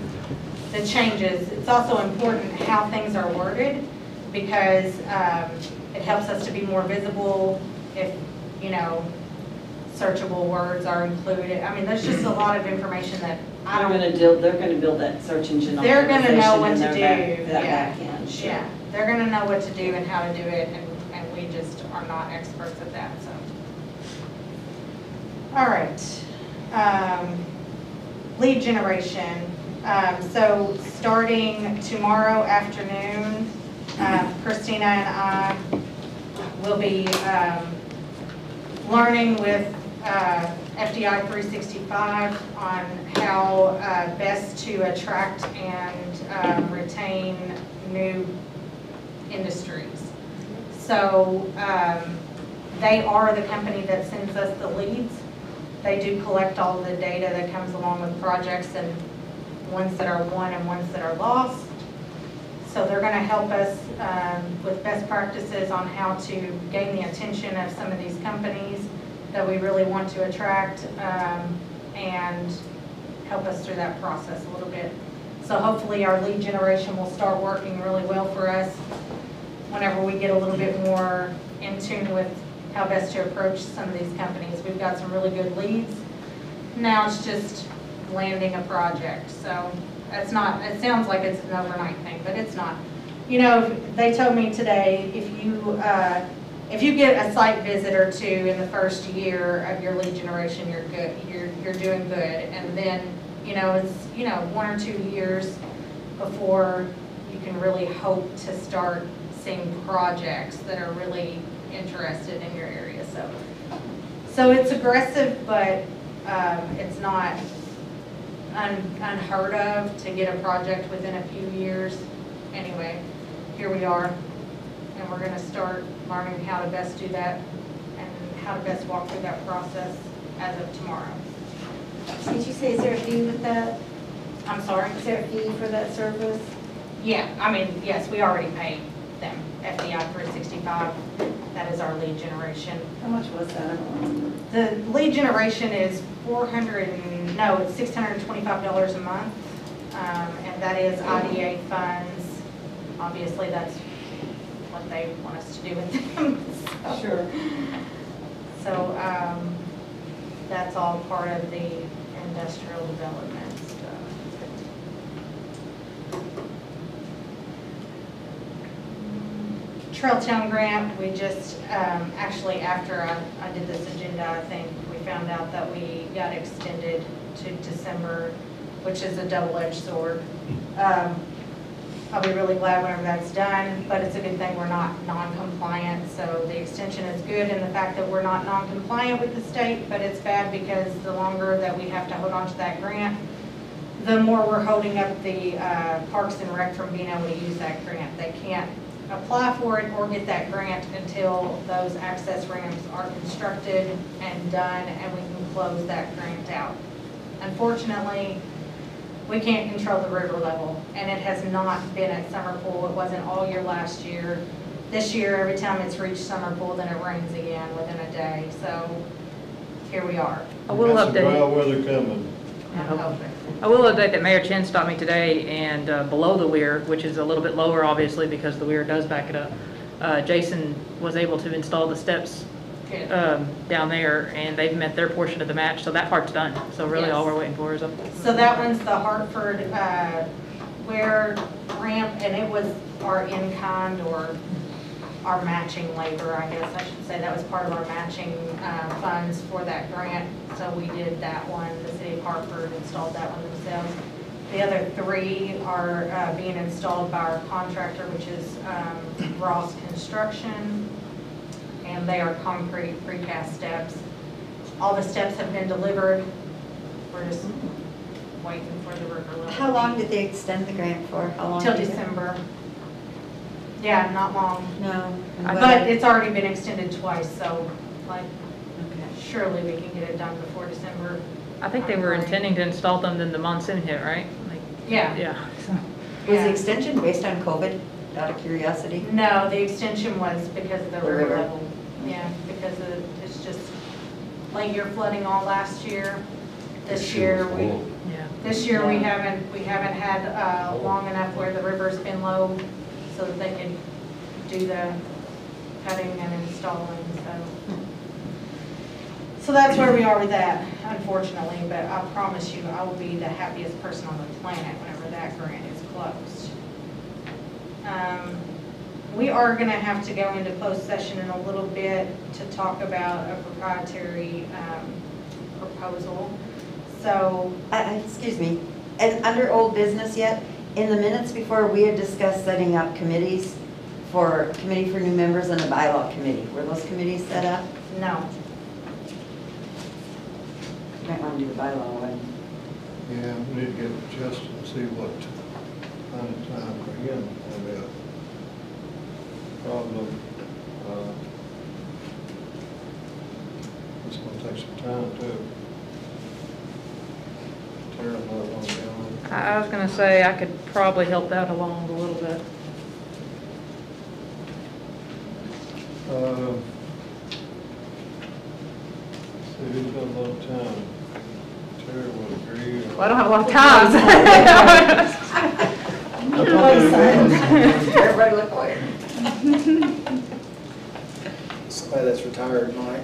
the changes. It's also important how things are worded because, um, it helps us to be more visible if, you know, searchable words are included. I mean, there's just a lot of information that I They're don't, gonna they're gonna build that search engine They're gonna know what in to their do, back- That yeah. sure. yeah, they're gonna know what to do and how to do it, and, and we just are not experts at that, so. All right. Um, Lead generation, Um, So starting tomorrow afternoon, um, Christina and I will be um, learning with uh, FDI 365 on how uh, best to attract and um, retain new industries. So um, they are the company that sends us the leads. They do collect all the data that comes along with projects and ones that are won and ones that are lost. So they're going to help us um, with best practices on how to gain the attention of some of these companies that we really want to attract um, and help us through that process a little bit. So hopefully our lead generation will start working really well for us whenever we get a little bit more in tune with how best to approach some of these companies. We've got some really good leads. Now it's just landing a project. So it's not, it sounds like it's an overnight thing, but it's not. You know, they told me today, if you, uh, if you get a site visit or two in the first year of your lead generation, you're good, you're, you're doing good. And then, you know, it's, you know, one or two years before you can really hope to start seeing projects that are really interested in your area, so. So it's aggressive, but, um, it's not un- unheard of to get a project within a few years. Anyway, here we are, and we're gonna start learning how to best do that and how to best walk through that process as of tomorrow. Did you say, is there a fee with that? I'm sorry? Is there a fee for that service? Yeah, I mean, yes, we already paid them, FDI 365, that is our lead generation. How much was that? I don't remember. The lead generation is 400, and- no, it's $625 a month, um, and that is IDA funds. Obviously, that's what they want us to do with them. [LAUGHS] so- Sure. So um, that's all part of the industrial development stuff. Trail Town Grant, we just, um, actually, after I, I did this agenda, I think, we found out that we got extended to December, which is a double-edged sword. Um, I'll be really glad whenever that's done, but it's a good thing we're not non-compliant, so the extension is good and the fact that we're not non-compliant with the state, but it's bad because the longer that we have to hold on to that grant, the more we're holding up the uh, Parks and Rec from being able to use that grant. They can't apply for it or get that grant until those access ramps are constructed and done, and we can close that grant out. Unfortunately, we can't control the river level, and it has not been at summer pool. It wasn't all year last year. This year, every time it's reached summer pool, then it rains again within a day, so here we are. I will Got some dry update, weather coming. I'm hoping. I will update that Mayor Chinn stopped me today and uh, below the weir, which is a little bit lower obviously because the weir does back it up, uh, Jason was able to install the steps Good. Um, down there and they've met their portion of the match, so that part's done. So really all Yes. we're waiting for is a. So that one's the Hartford, uh, weir ramp, and it was our in-kind or our matching labor, I guess I should say. That was part of our matching uh, funds for that grant. So we did that one, the city of Hartford installed that one themselves. The other three are uh, being installed by our contractor, which is um, Ross Construction, and they are concrete precast steps. All the steps have been delivered. We're just waiting for the river level. How long did they extend the grant for? How long? Till did it- December. Yeah, not long. No. and But when- it's already been extended twice, so like Okay. surely we can get it done before December. I think they were intending to install them, then the monsoon hit, right? Like, Yeah. Yeah. so. Was the Yeah. extension based on COVID, out of curiosity? No, the extension was because of the The river river. level. Yeah, because of, it's just late year flooding all last year. This year, we, Yeah. This year, we haven't, we haven't had uh, long enough where the river's been low so that they could do the cutting and installing, so. So that's where we are with that, unfortunately, but I promise you, I will be the happiest person on the planet whenever that grant is closed. Um, We are going to have to go into closed session in a little bit to talk about a proprietary um, proposal. So I, I, excuse me, and under old business yet, in the minutes before, we had discussed setting up committees for, committee for new members and a bylaw committee. Were those committees set up? No. You Might want to do the bylaw one. Yeah, we need to get with Justin and see what kind of time for him will be a problem. Uh, It's gonna take some time too. Tara might want to be. I, I was gonna say I could probably help that along a little bit. Uh, See, who's got a lot of time? Tara would agree. or- Well, I don't have a lot of time. [LAUGHS] [LAUGHS] [LAUGHS] Everybody look away. Somebody that's retired, Mike.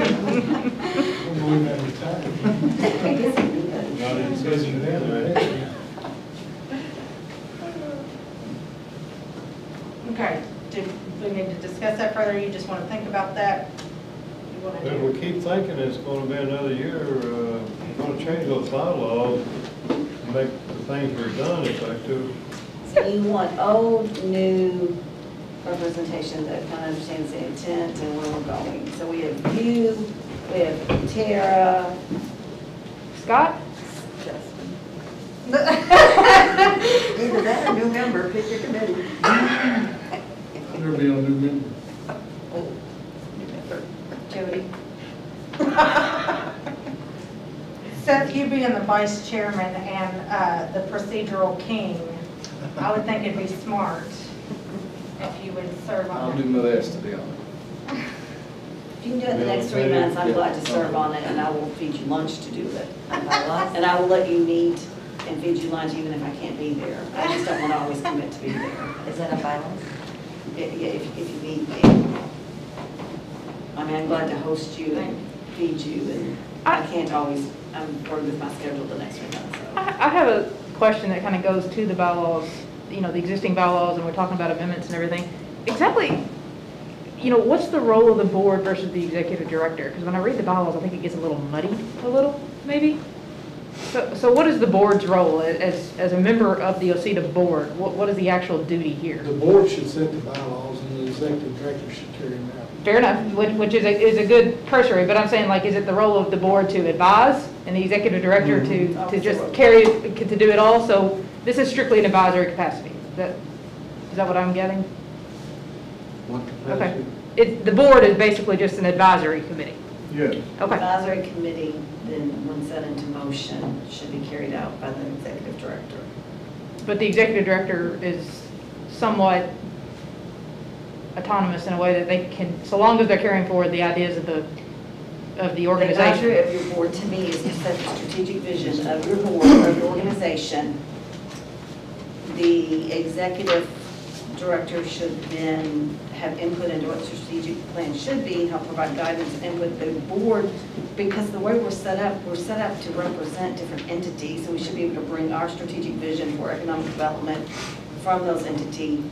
I'm going to retire. Not in session then, right? Okay, do we need to discuss that further? You just want to think about that? You want to If do? we keep thinking it's gonna be another year, uh, we're gonna change those bylaws, make the things we've done effective. So you want old, new representation that kind of understands the intent and where we're going. So we have you, we have Tara. Scott? Justin. [LAUGHS] Either that or new member, pick your committee. There'll be a new member. Oh, Jody. [LAUGHS] Seth, you being the vice chairman and uh, the procedural king, I would think it'd be smart if you would serve I'll on do it. my best to be on it. If you can do it in the next three months, I'm glad to serve on it, and I will feed you lunch to do it. [LAUGHS] And I will let you meet and feed you lunch even if I can't be there. I just don't want to always commit to be there. Is that a bylaw? Yeah, yeah, if, if you need me. I mean, I'm glad to host you and feed you, and I can't always, I'm worried with my schedule the next three so. I, I have a question that kind of goes to the bylaws, you know, the existing bylaws, and we're talking about amendments and everything. Exactly, you know, what's the role of the board versus the executive director? Because when I read the bylaws, I think it gets a little muddy, a little, maybe? So, so what is the board's role as, as a member of the OCEDA board? What, what is the actual duty here? The board should set the bylaws and the executive director should carry them out. Fair enough, which, which is a, is a good cursory, but I'm saying like, is it the role of the board to advise and the executive director to, mm-hmm. to just carry, to do it all? So this is strictly an advisory capacity. Is that, is that what I'm getting? What Okay. It, the board is basically just an advisory committee. Yes. Okay, Advisory committee, then when set into motion, should be carried out by the executive director. but the executive director is somewhat autonomous in a way that they can, so long as they're carrying forward the ideas of the, of the organization. The organization. of your board, to me, is to set the strategic vision of your board, of your organization. The executive director should then have input into what the strategic plan should be, help provide guidance, and with the board, because the way we're set up, we're set up to represent different entities, so we should be able to bring our strategic vision for economic development from those entities,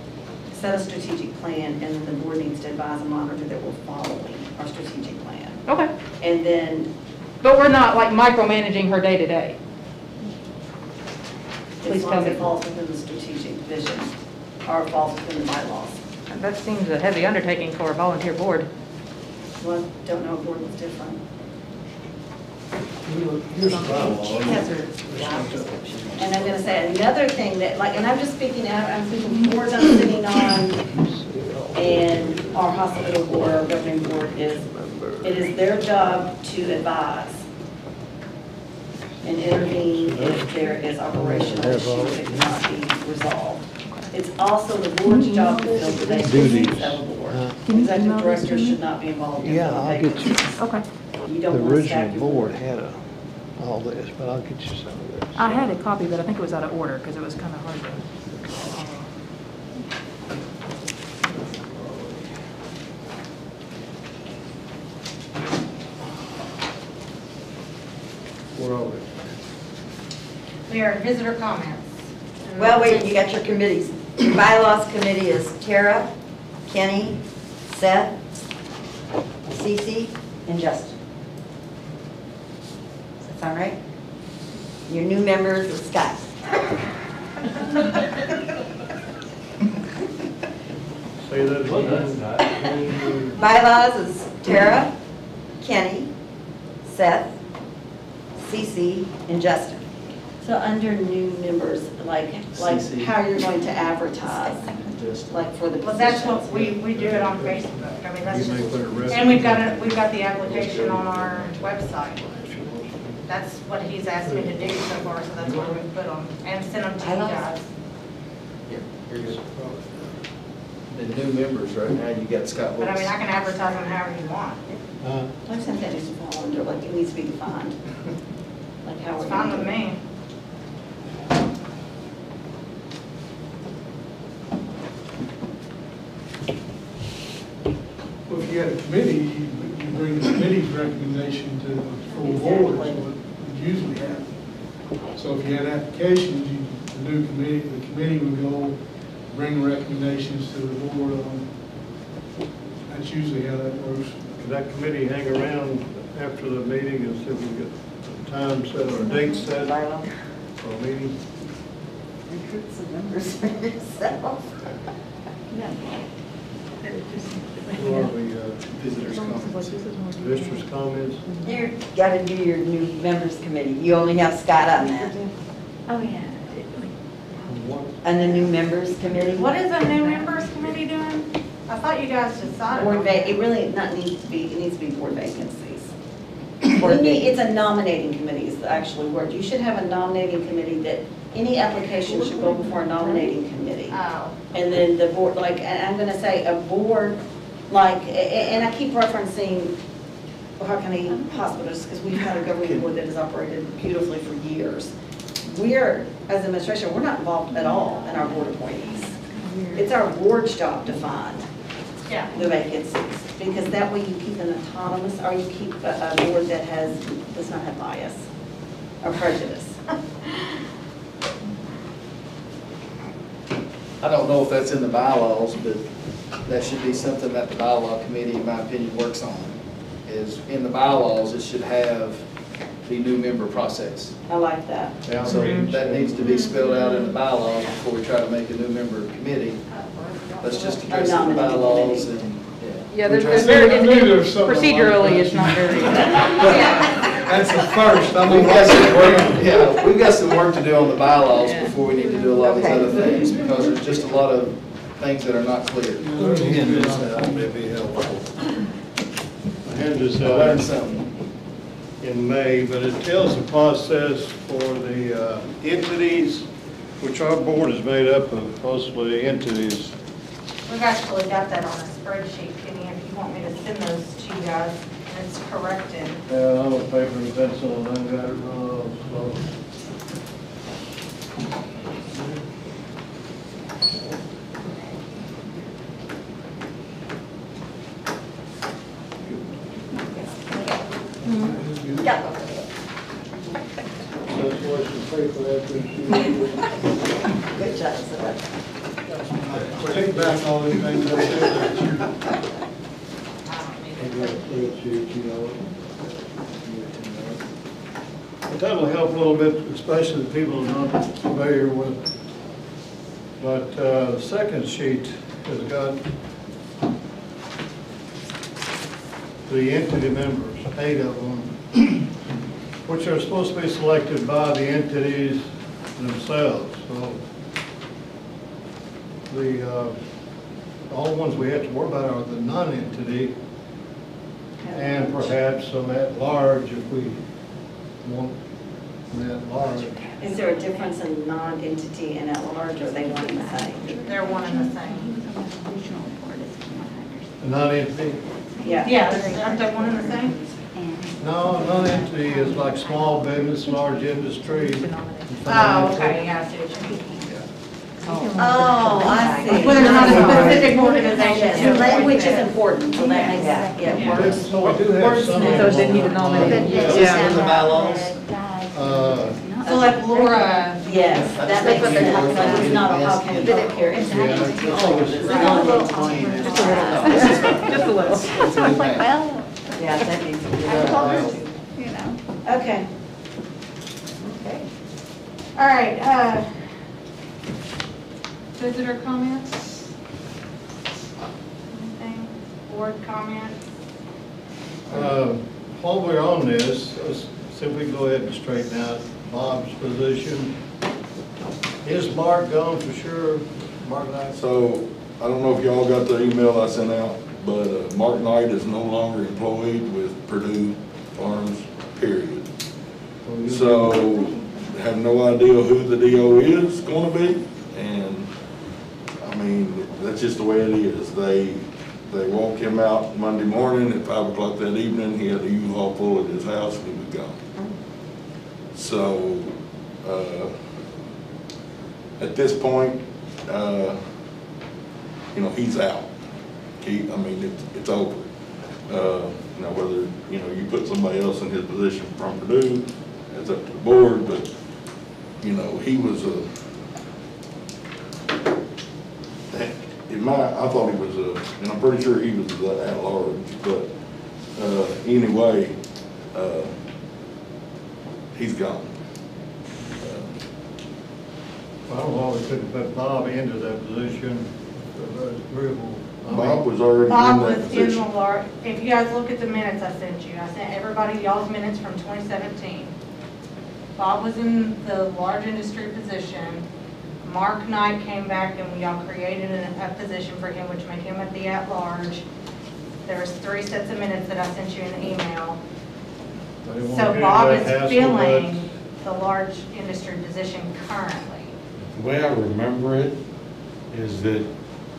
set a strategic plan, and then the board needs to advise and monitor that we're following our strategic plan. Okay, And then but we're not like micromanaging her day-to-day. Please as long tell as me. it falls within the strategic vision, or falls within the bylaws. That seems a heavy undertaking for a volunteer board. Well, don't know if board was different. Here's the bylaw. She has her job description. And I'm gonna say another thing that, like, and I'm just speaking out, I'm speaking boards I'm sitting on, and our hospital board, our governing board is, it is their job to advise and intervene if there is operational issues that cannot be resolved. It's also the board's job to fill the vacancies of a board. Executive directors should not be involved in Yeah, filling I'll get you. vacancies. Okay. You The don't want to original your board had a, all this, but I'll get you some of this. I had a copy, but I think it was out of order because it was kind of hard to. Uh, Where are we? We are at visitor comments. Well, wait, you got your committees. Your bylaws committee is Tara, Kenny, Seth, Cece, and Justin. Sound right? Your new members is Scott. Say that Well, that's again. not. Bylaws is Tara, Kenny, Seth, Cece, and Justin. So under new members, like, like CC. how you're going to advertise, like for the Well, that's what, we, we do it on Facebook, I mean, that's just, put a rest- and we've got it, we've got the application on our website. That's what he's asked me to do so far, so that's where we put on, and send them to you guys. Yeah, you're good. The new members right now, you got Scott But I Willis. mean, I can advertise them however you want. Uh, I think that needs to fall under, like, it needs to be defined. Like how we're fine going with to. me. Well, if you had a committee, you you bring the committee's recommendation to the full board, is what would usually happen. So if you had applications, you, the new committee, the committee would go bring recommendations to the board on, that's usually how that works. Could that committee hang around after the meeting and see if we get a time set or a date set Bylaw. for a meeting? Recruit some members for [LAUGHS] yourself. Or the uh, Visitors comments. visitors' comments? You gotta do your new members committee. You only have Scott on that. Oh, yeah. And the new members committee? What is a new members committee doing? I thought you guys decided. Board on va, that. it really not needs to be, it needs to be board vacancies. [COUGHS] Board We It's a nominating committee is the actual word. You should have a nominating committee that any application should go before a nominating committee. Oh, And then the board, like, and I'm gonna say a board, like, a- a- and I keep referencing Ohio County uh-huh. Hospitals, because we've had a governing board that has operated beautifully for years. We're, as administration, we're not involved at all in our board appointees. It's our board's job to find yeah. the vacancies, because that way you keep an autonomous, or you keep a, a board that has, does not have bias or prejudice. [LAUGHS] I don't know if that's in the bylaws, but that should be something that the bylaw committee, in my opinion, works on. Is in the bylaws, it should have the new member process. I like that. So that needs to be spelled out in the bylaws before we try to make a new member committee. Let's just address it in the bylaws and, yeah. Yeah, there's, there's very, I knew there was something like procedurally, that. it's not very. [LAUGHS] That's the first, I We've mean, got some work, yeah, we've got some work to do on the bylaws Yeah. before we need to do a lot of these Okay. other things, because there's just a lot of things that are not clear. Hand this out, maybe helpful. I hand this I learned out something. in May, but it tells the process for the uh, entities, which our board is made up of mostly entities. We've actually got that on a spreadsheet, Kenny, if you want me to send those to you guys, and it's corrected. Yeah, I'm a paper and pencil, and I got it wrong, so. Yeah. That's why she paid for that, this Good job, Seth. Take back all these things I said that you I don't That'll help a little bit, especially the people who are not familiar with. it. But uh, the second sheet has got the entity members, eight of them, which are supposed to be selected by the entities themselves, so. The, uh, all the ones we have to worry about are the non-entity and perhaps some at-large if we want an at-large. Is there a difference in non-entity and at-large, or are they one and the same? They're one and the same. A non-entity, Yeah. Yeah, they're- aren't they one and the same? no, non-entity is like small business, large industry. Oh, okay, yeah, I see what you mean. Oh, I see. Whether it's not a specific organization. Yes, language is important, so that makes, Yeah. yeah, Yeah. words. So we do have some. So it didn't need a nominating. Yeah. Is this in the bylaws? Uh, So like Laura, Yes, that makes sense, like it's not a Ohio County healthcare. It's Yeah. It's non-entity. [LAUGHS] [LAUGHS] Just a little. I was like, well, Yeah, that needs to be. I told her to, you know. Okay, All right, uh, visitor comments? Anything, board comments? Uh, While we're on this, let's see if we can go ahead and straighten out Bob's position. Is Mark gone for sure? Mark Knight? So, I don't know if y'all got the email I sent out, but uh, Mark Knight is no longer employed with Perdue Farms, period. So, have no idea who the DO is gonna be, and, I mean, that's just the way it is. They, they walked him out Monday morning at five o'clock that evening, he had a U-Haul full at his house, and he was gone. So, uh, at this point, uh, you know, he's out. He, I mean, it's, it's over. Uh, now whether, you know, you put somebody else in his position from Perdue, that's up to the board, but, you know, he was a, in my, I thought he was a, and I'm pretty sure he was a at-large, but, uh, anyway, uh, he's gone. I don't know we couldn't put Bob into that position, for those agreeable. I mean, Bob was already Bob in that was in the position. lar, if you guys look at the minutes I sent you, I sent everybody y'all's minutes from 2017. Bob was in the large industry position. Mark Knight came back and we all created a, a position for him, which made him at the at-large. There's three sets of minutes that I sent you in the email. I didn't wanna So Bob is that hassle, but- filling the large industry position currently. The way I remember it is that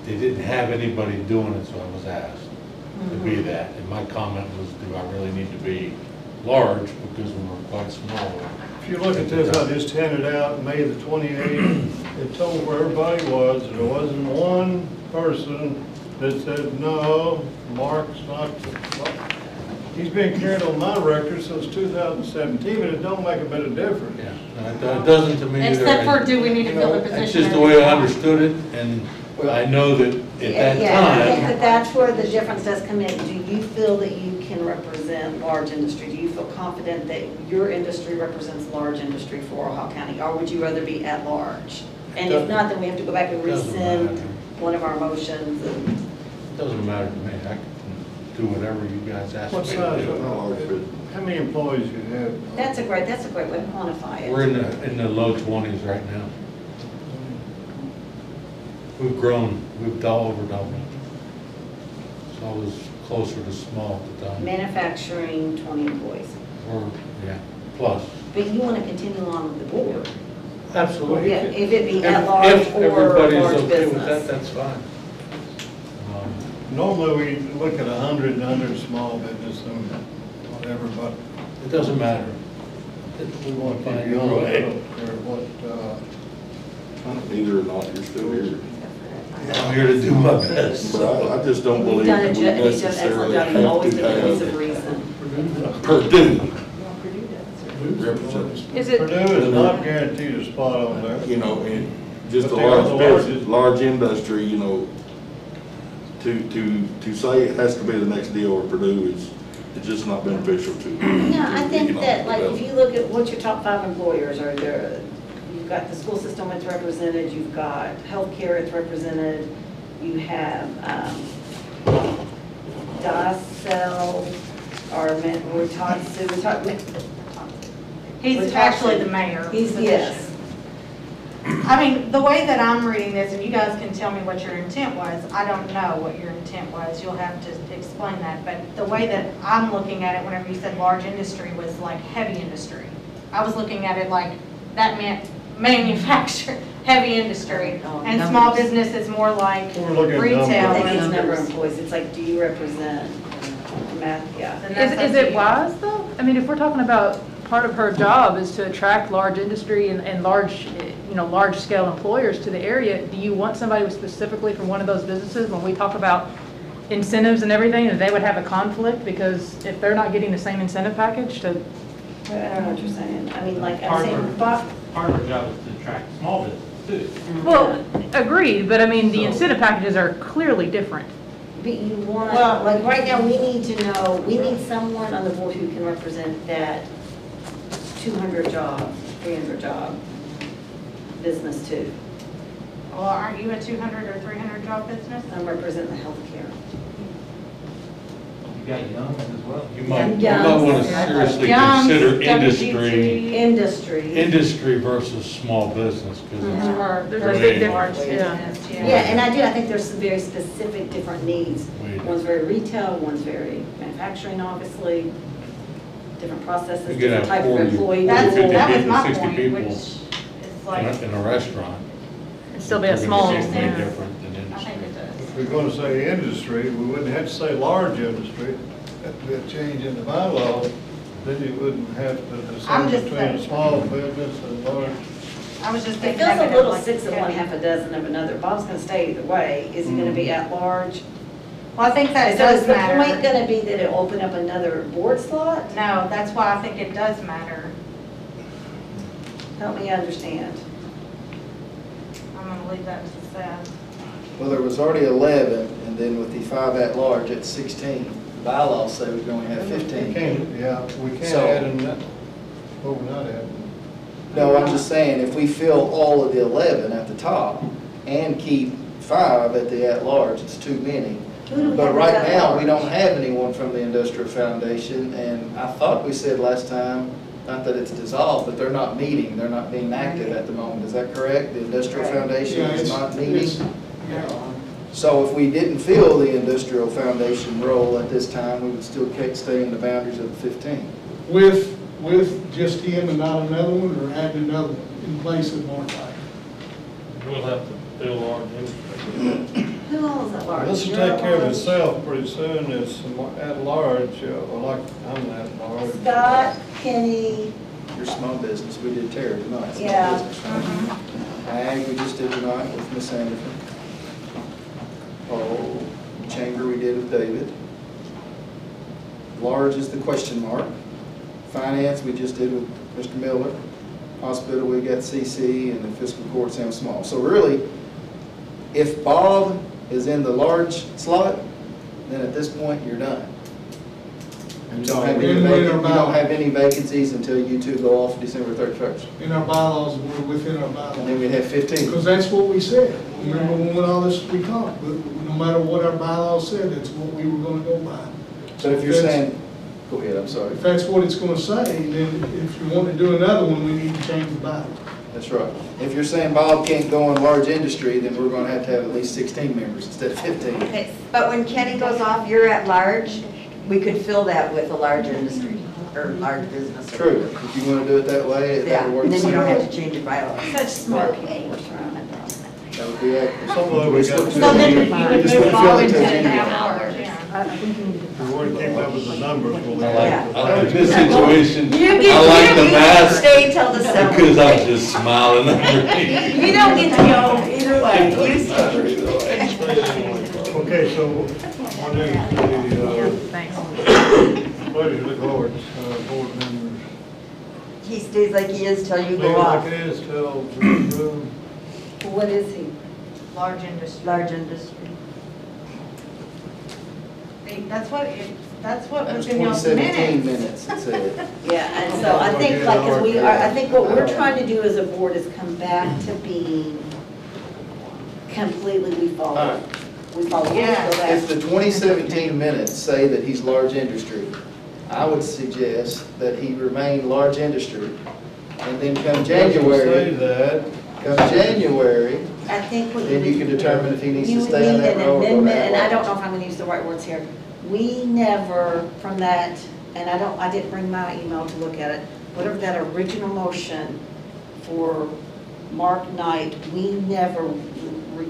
they didn't have anybody doing it, so I was asked to be mm-hmm. that. And my comment was, do I really need to be large because we were quite small? If you look at this, I just handed out May the 28th, it told where everybody was, there wasn't one person that said, no, Mark's not, he's been carried on my record since 2017, but it don't make a bit of difference. Yeah, it do- it doesn't to me either. Except for, do we need to fill the That's position? just the way I understood it, and I know that at that Yeah, I think time, that that's where the difference does come in. Do you feel that you can represent large industry? Do you feel confident that your industry represents large industry for Ohio County? Or would you rather be at large? And if not, then we have to go back and Doesn't rescind matter. one of our motions and it doesn't matter to me, I can do whatever you guys ask What me size, to do. how many employees you have? that's a great, that's a great way to quantify it. We're in the, in the low twenties right now. We've grown, we've doubled, over doubled. So I was closer to small at the time. Manufacturing, 20 employees. Or, yeah, plus. But you want to continue on with the board? Absolutely. Yeah, if it be If- at large if or everybody's large okay with that, business. That's fine. Um, Normally, we look at 100 and under small business and whatever, but It doesn't matter. we want to keep Find you your on, way. don't what, uh, Either or not, you're still here. I'm here to do my best. But I, I just don't You've believe done that a, we ju- you've done an excellent necessarily job, have you've always to a voice of have reason. Perdue Perdue's represent. Is it- Perdue is not guaranteed a spot on there. You know, and just a But they are the large business, largest. large industry, you know, to, to, to say it has to be the next deal or Perdue is, it's just not beneficial to. No, I think that, like, if you look at what your top five employers are, there, you've got the school system it's represented, you've got healthcare it's represented, you have, um, Daicel, or, Men- we're talking, we're talking, He's Which actually the mayor. he's, position. yes. I mean, the way that I'm reading this, and you guys can tell me what your intent was, I don't know what your intent was, you'll have to explain that, but the way that I'm looking at it, whenever you said large industry, was like heavy industry. I was looking at it like, that meant manufacture, heavy industry, Oh, and small numbers. business is more like We're looking at retail. I numbers. think it's number of employees, it's like, do you represent, math, yeah. and Is, that's up is to it you. wise though? I mean, if we're talking about, part of her job is to attract large industry and, and large, eh, you know, large scale employers to the area, do you want somebody specifically from one of those businesses when we talk about incentives and everything, that they would have a conflict because if they're not getting the same incentive package to, I don't know what you're saying, I mean, like, I'm Part saying, of Bob, part of our job is to attract small business too. well, agreed, but I mean, the So- incentive packages are clearly different. But you want, Well- like, right now, we need to know, we need someone on the board who can represent that 200 job, 300 job business too. Well, aren't you a 200 or 300 job business? I'm representing the healthcare. You got young as well. You might, you Yeah. might want to seriously Yums, consider WGT. industry, Industry. industry versus small business, because it's mm-hmm. Or- There's a big difference, yeah. business, Yeah, and I do, I think there's some very specific different needs. way different. One's very retail, one's very manufacturing, obviously, different processes, You could different have type of 40, employee. That's, 50 that was people, my 60 point, people. which is in like, a, in a restaurant. It'd still be a They're gonna small, be yeah. different than I industry. Think it does. If we're gonna say industry, we wouldn't have to say large industry. That'd be a change in the bylaws, then you wouldn't have to I'm decide just between a saying. small business and large. I was just It thinking. feels of a little like six of one, half a dozen of another. Bob's gonna stay either way. Is he gonna be mm-hmm. at large? Well, I think that So is does the point matter. gonna be that it'll open up another board slot? No, that's why I think it does matter. Help me understand. I'm gonna leave that to Seth. Well, there was already 11, and then with the five at-large, it's 16. Bylaws say we can only have We 15. can't, yeah, we can't So- add in that, oh, we're not adding. No, I'm just saying, if we fill all of the 11 at the top and keep five at the at-large, it's too many. Who do we But have right as now, we at-large? don't have anyone from the Industrial Foundation, and I thought we said last time, not that it's dissolved, but they're not meeting, they're not being active at the moment. Is that correct? The Industrial Foundation Yeah, is it's- not meeting? Yeah, So if we didn't fill the Industrial Foundation role at this time, we would still stay in the boundaries of the 15. with, with just him and not another one, or adding another one in place of Mark Ivey? We'll have to fill large industry. Who all is at large? This will take care of itself pretty soon, it's some at large, uh, well, like, I'm at large. Scott, Kenny, Your small business, we did Terra tonight. small Yeah. business, right? Ag, we just did tonight with Miss Anderson. Oh, Chamber, we did with David. Large is the question mark. Finance, we just did with Mr. Miller. Hospital, we got CC, and the fiscal court, Sam Small. So really, if Bob is in the large slot, then at this point, you're done. You don't have any we're vac- you about- don't have any vacancies until you two go off December thirty-first. In our bylaws, we're within our bylaws. And then bylaws. we'd have fifteen. Because that's what we said. Remember when all this, we talked, but no matter what our bylaws said, that's what we were gonna go by. But if you're that's- saying, go ahead, I'm sorry. If that's what it's gonna say, then if you want to do another one, we need to change the bylaw. That's right. If you're saying Bob can't go in large industry, then we're gonna have to have at least sixteen members instead of fifteen. Okay, But when Kenny goes off, you're at large, we could fill that with a large industry or large business. or True, whatever. if you wanna do it that way, Yeah, that would work. and then you don't have to change your bylaws. such smart people we're surrounded by. would be accurate. Some we got So then you would Just move wouldn't fill Bob it into till the January. at large, yeah. I I think you need to. If we want to keep up with the numbers, we'll. I Yeah. like, I like this situation, You get, I like you the don't mask, stay till December. because I'm just smiling underneath. You don't get to go either way. You stay. Okay, so what is the, Thanks. Pleasure of the board, uh, board members? He stays like he is till you Leave go it like off, it is till June. What is he? Large industry. large industry. That's what, it- that's what That was was in y'all's 2017 minutes. minutes, it said. [LAUGHS] Yeah, and so I think, like, 'cause we are, I think what we're trying to do as a board is come back to being completely, we follow, we follow. Yeah. we go back. If the 2017 minutes say that he's large industry, I would suggest that he remain large industry. And then come Say January, that, come January, I think what then you can determine if he needs to You stay in need that an role or go amendment, and I don't know if I'm gonna use the right words here. We never, from that, and I don't, I didn't bring my email to look at it, whatever that original motion for Mark Knight, we never re,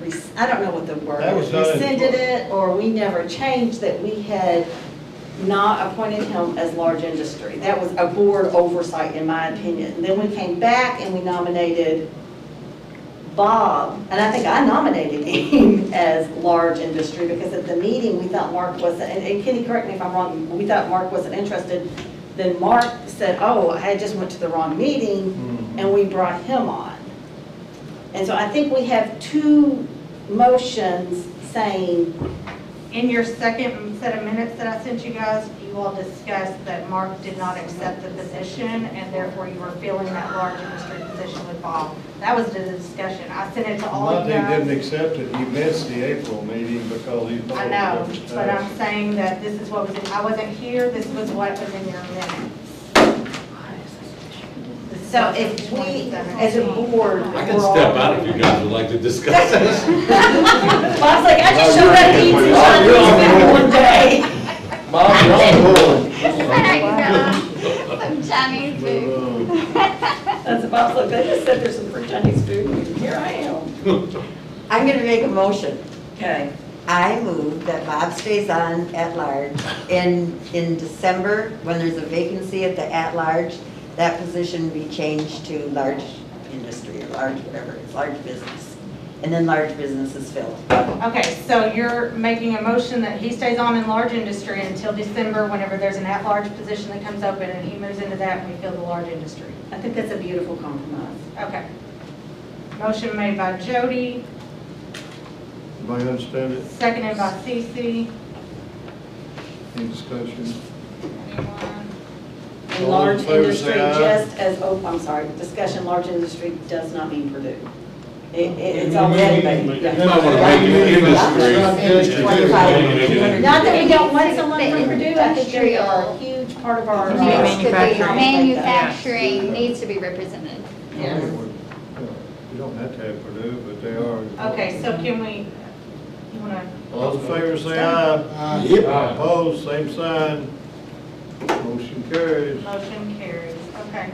re- I don't know what the word That was is, done in- rescinded it, or we never changed that we had not appointed him as large industry. That was a board oversight, in my opinion. And then we came back and we nominated Bob, and I think I nominated [LAUGHS] him as large industry, because at the meeting, we thought Mark wasn't, and and Kenny, correct me if I'm wrong, we thought Mark wasn't interested. Then Mark said, oh, I just went to the wrong meeting, Mhm. and we brought him on. And so I think we have two motions saying, In your second set of minutes that I sent you guys, you all discussed that Mark did not accept the position, and therefore you were filling that large industry position with Bob. That was the discussion. I sent it to all of Monty you didn't accept it, he missed the April meeting because he thought I it know, was but I'm passed. saying that this is what was, in I wasn't here, this was what was in your minutes. This is So if we, as a board. I can step out if you guys would like to discuss [LAUGHS] this. Bob's like, I just showed up to eat some Chinese food one day. Bob, you're on the board. [LAUGHS] You [LAUGHS] go. Some Chinese food. That's what Bob's like, they just said there's some free Chinese food, and here I am. I'm gonna make a motion. Okay. I move that Bob stays on at-large. In, in December, when there's a vacancy at the at-large, that position be changed to large industry or large whatever, it's large business. And then large business is filled. Okay, so you're making a motion that he stays on in large industry until December, whenever there's an at-large position that comes open, and he moves into that, and we fill the large industry. I think that's a beautiful compromise. Okay. Motion made by Jody, Everybody understand it? seconded by Cece. Any discussion? Anyone? And All large in favor, industry, say aye. just as, oh, I'm sorry, discussion, large industry does not mean Perdue. It, it- it's already, You might want to make it industry. Not that we don't want someone from Perdue, I think they are a huge part of our. Needs to be, Manufacturing. manufacturing needs to be represented. Yes. You don't have to have Perdue, but they are. Okay, so can we, you wanna, All in favor, say aye. Yep. Opposed, same sign. Motion carries. motion carries, okay.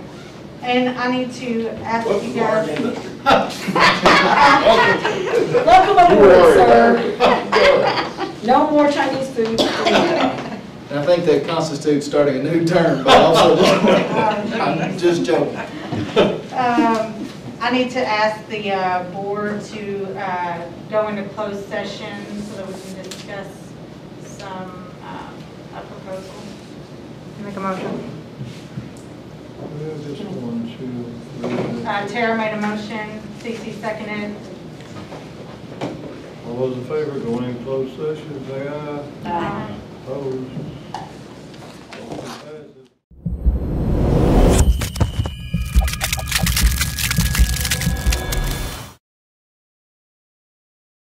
And I need to ask What's you the large guys. industry? Welcome You aboard, sir. No more Chinese food. And I think that constitutes starting a new term, but also just, [LAUGHS] I'm just joking. Um, I need to ask the uh, board to uh, go into closed session so that we can discuss some, um, a proposal. Make a motion. We just one, Uh. Tara made a motion, Cece seconded. All those in favor, going in closed session, say aye. Uh, Opposed?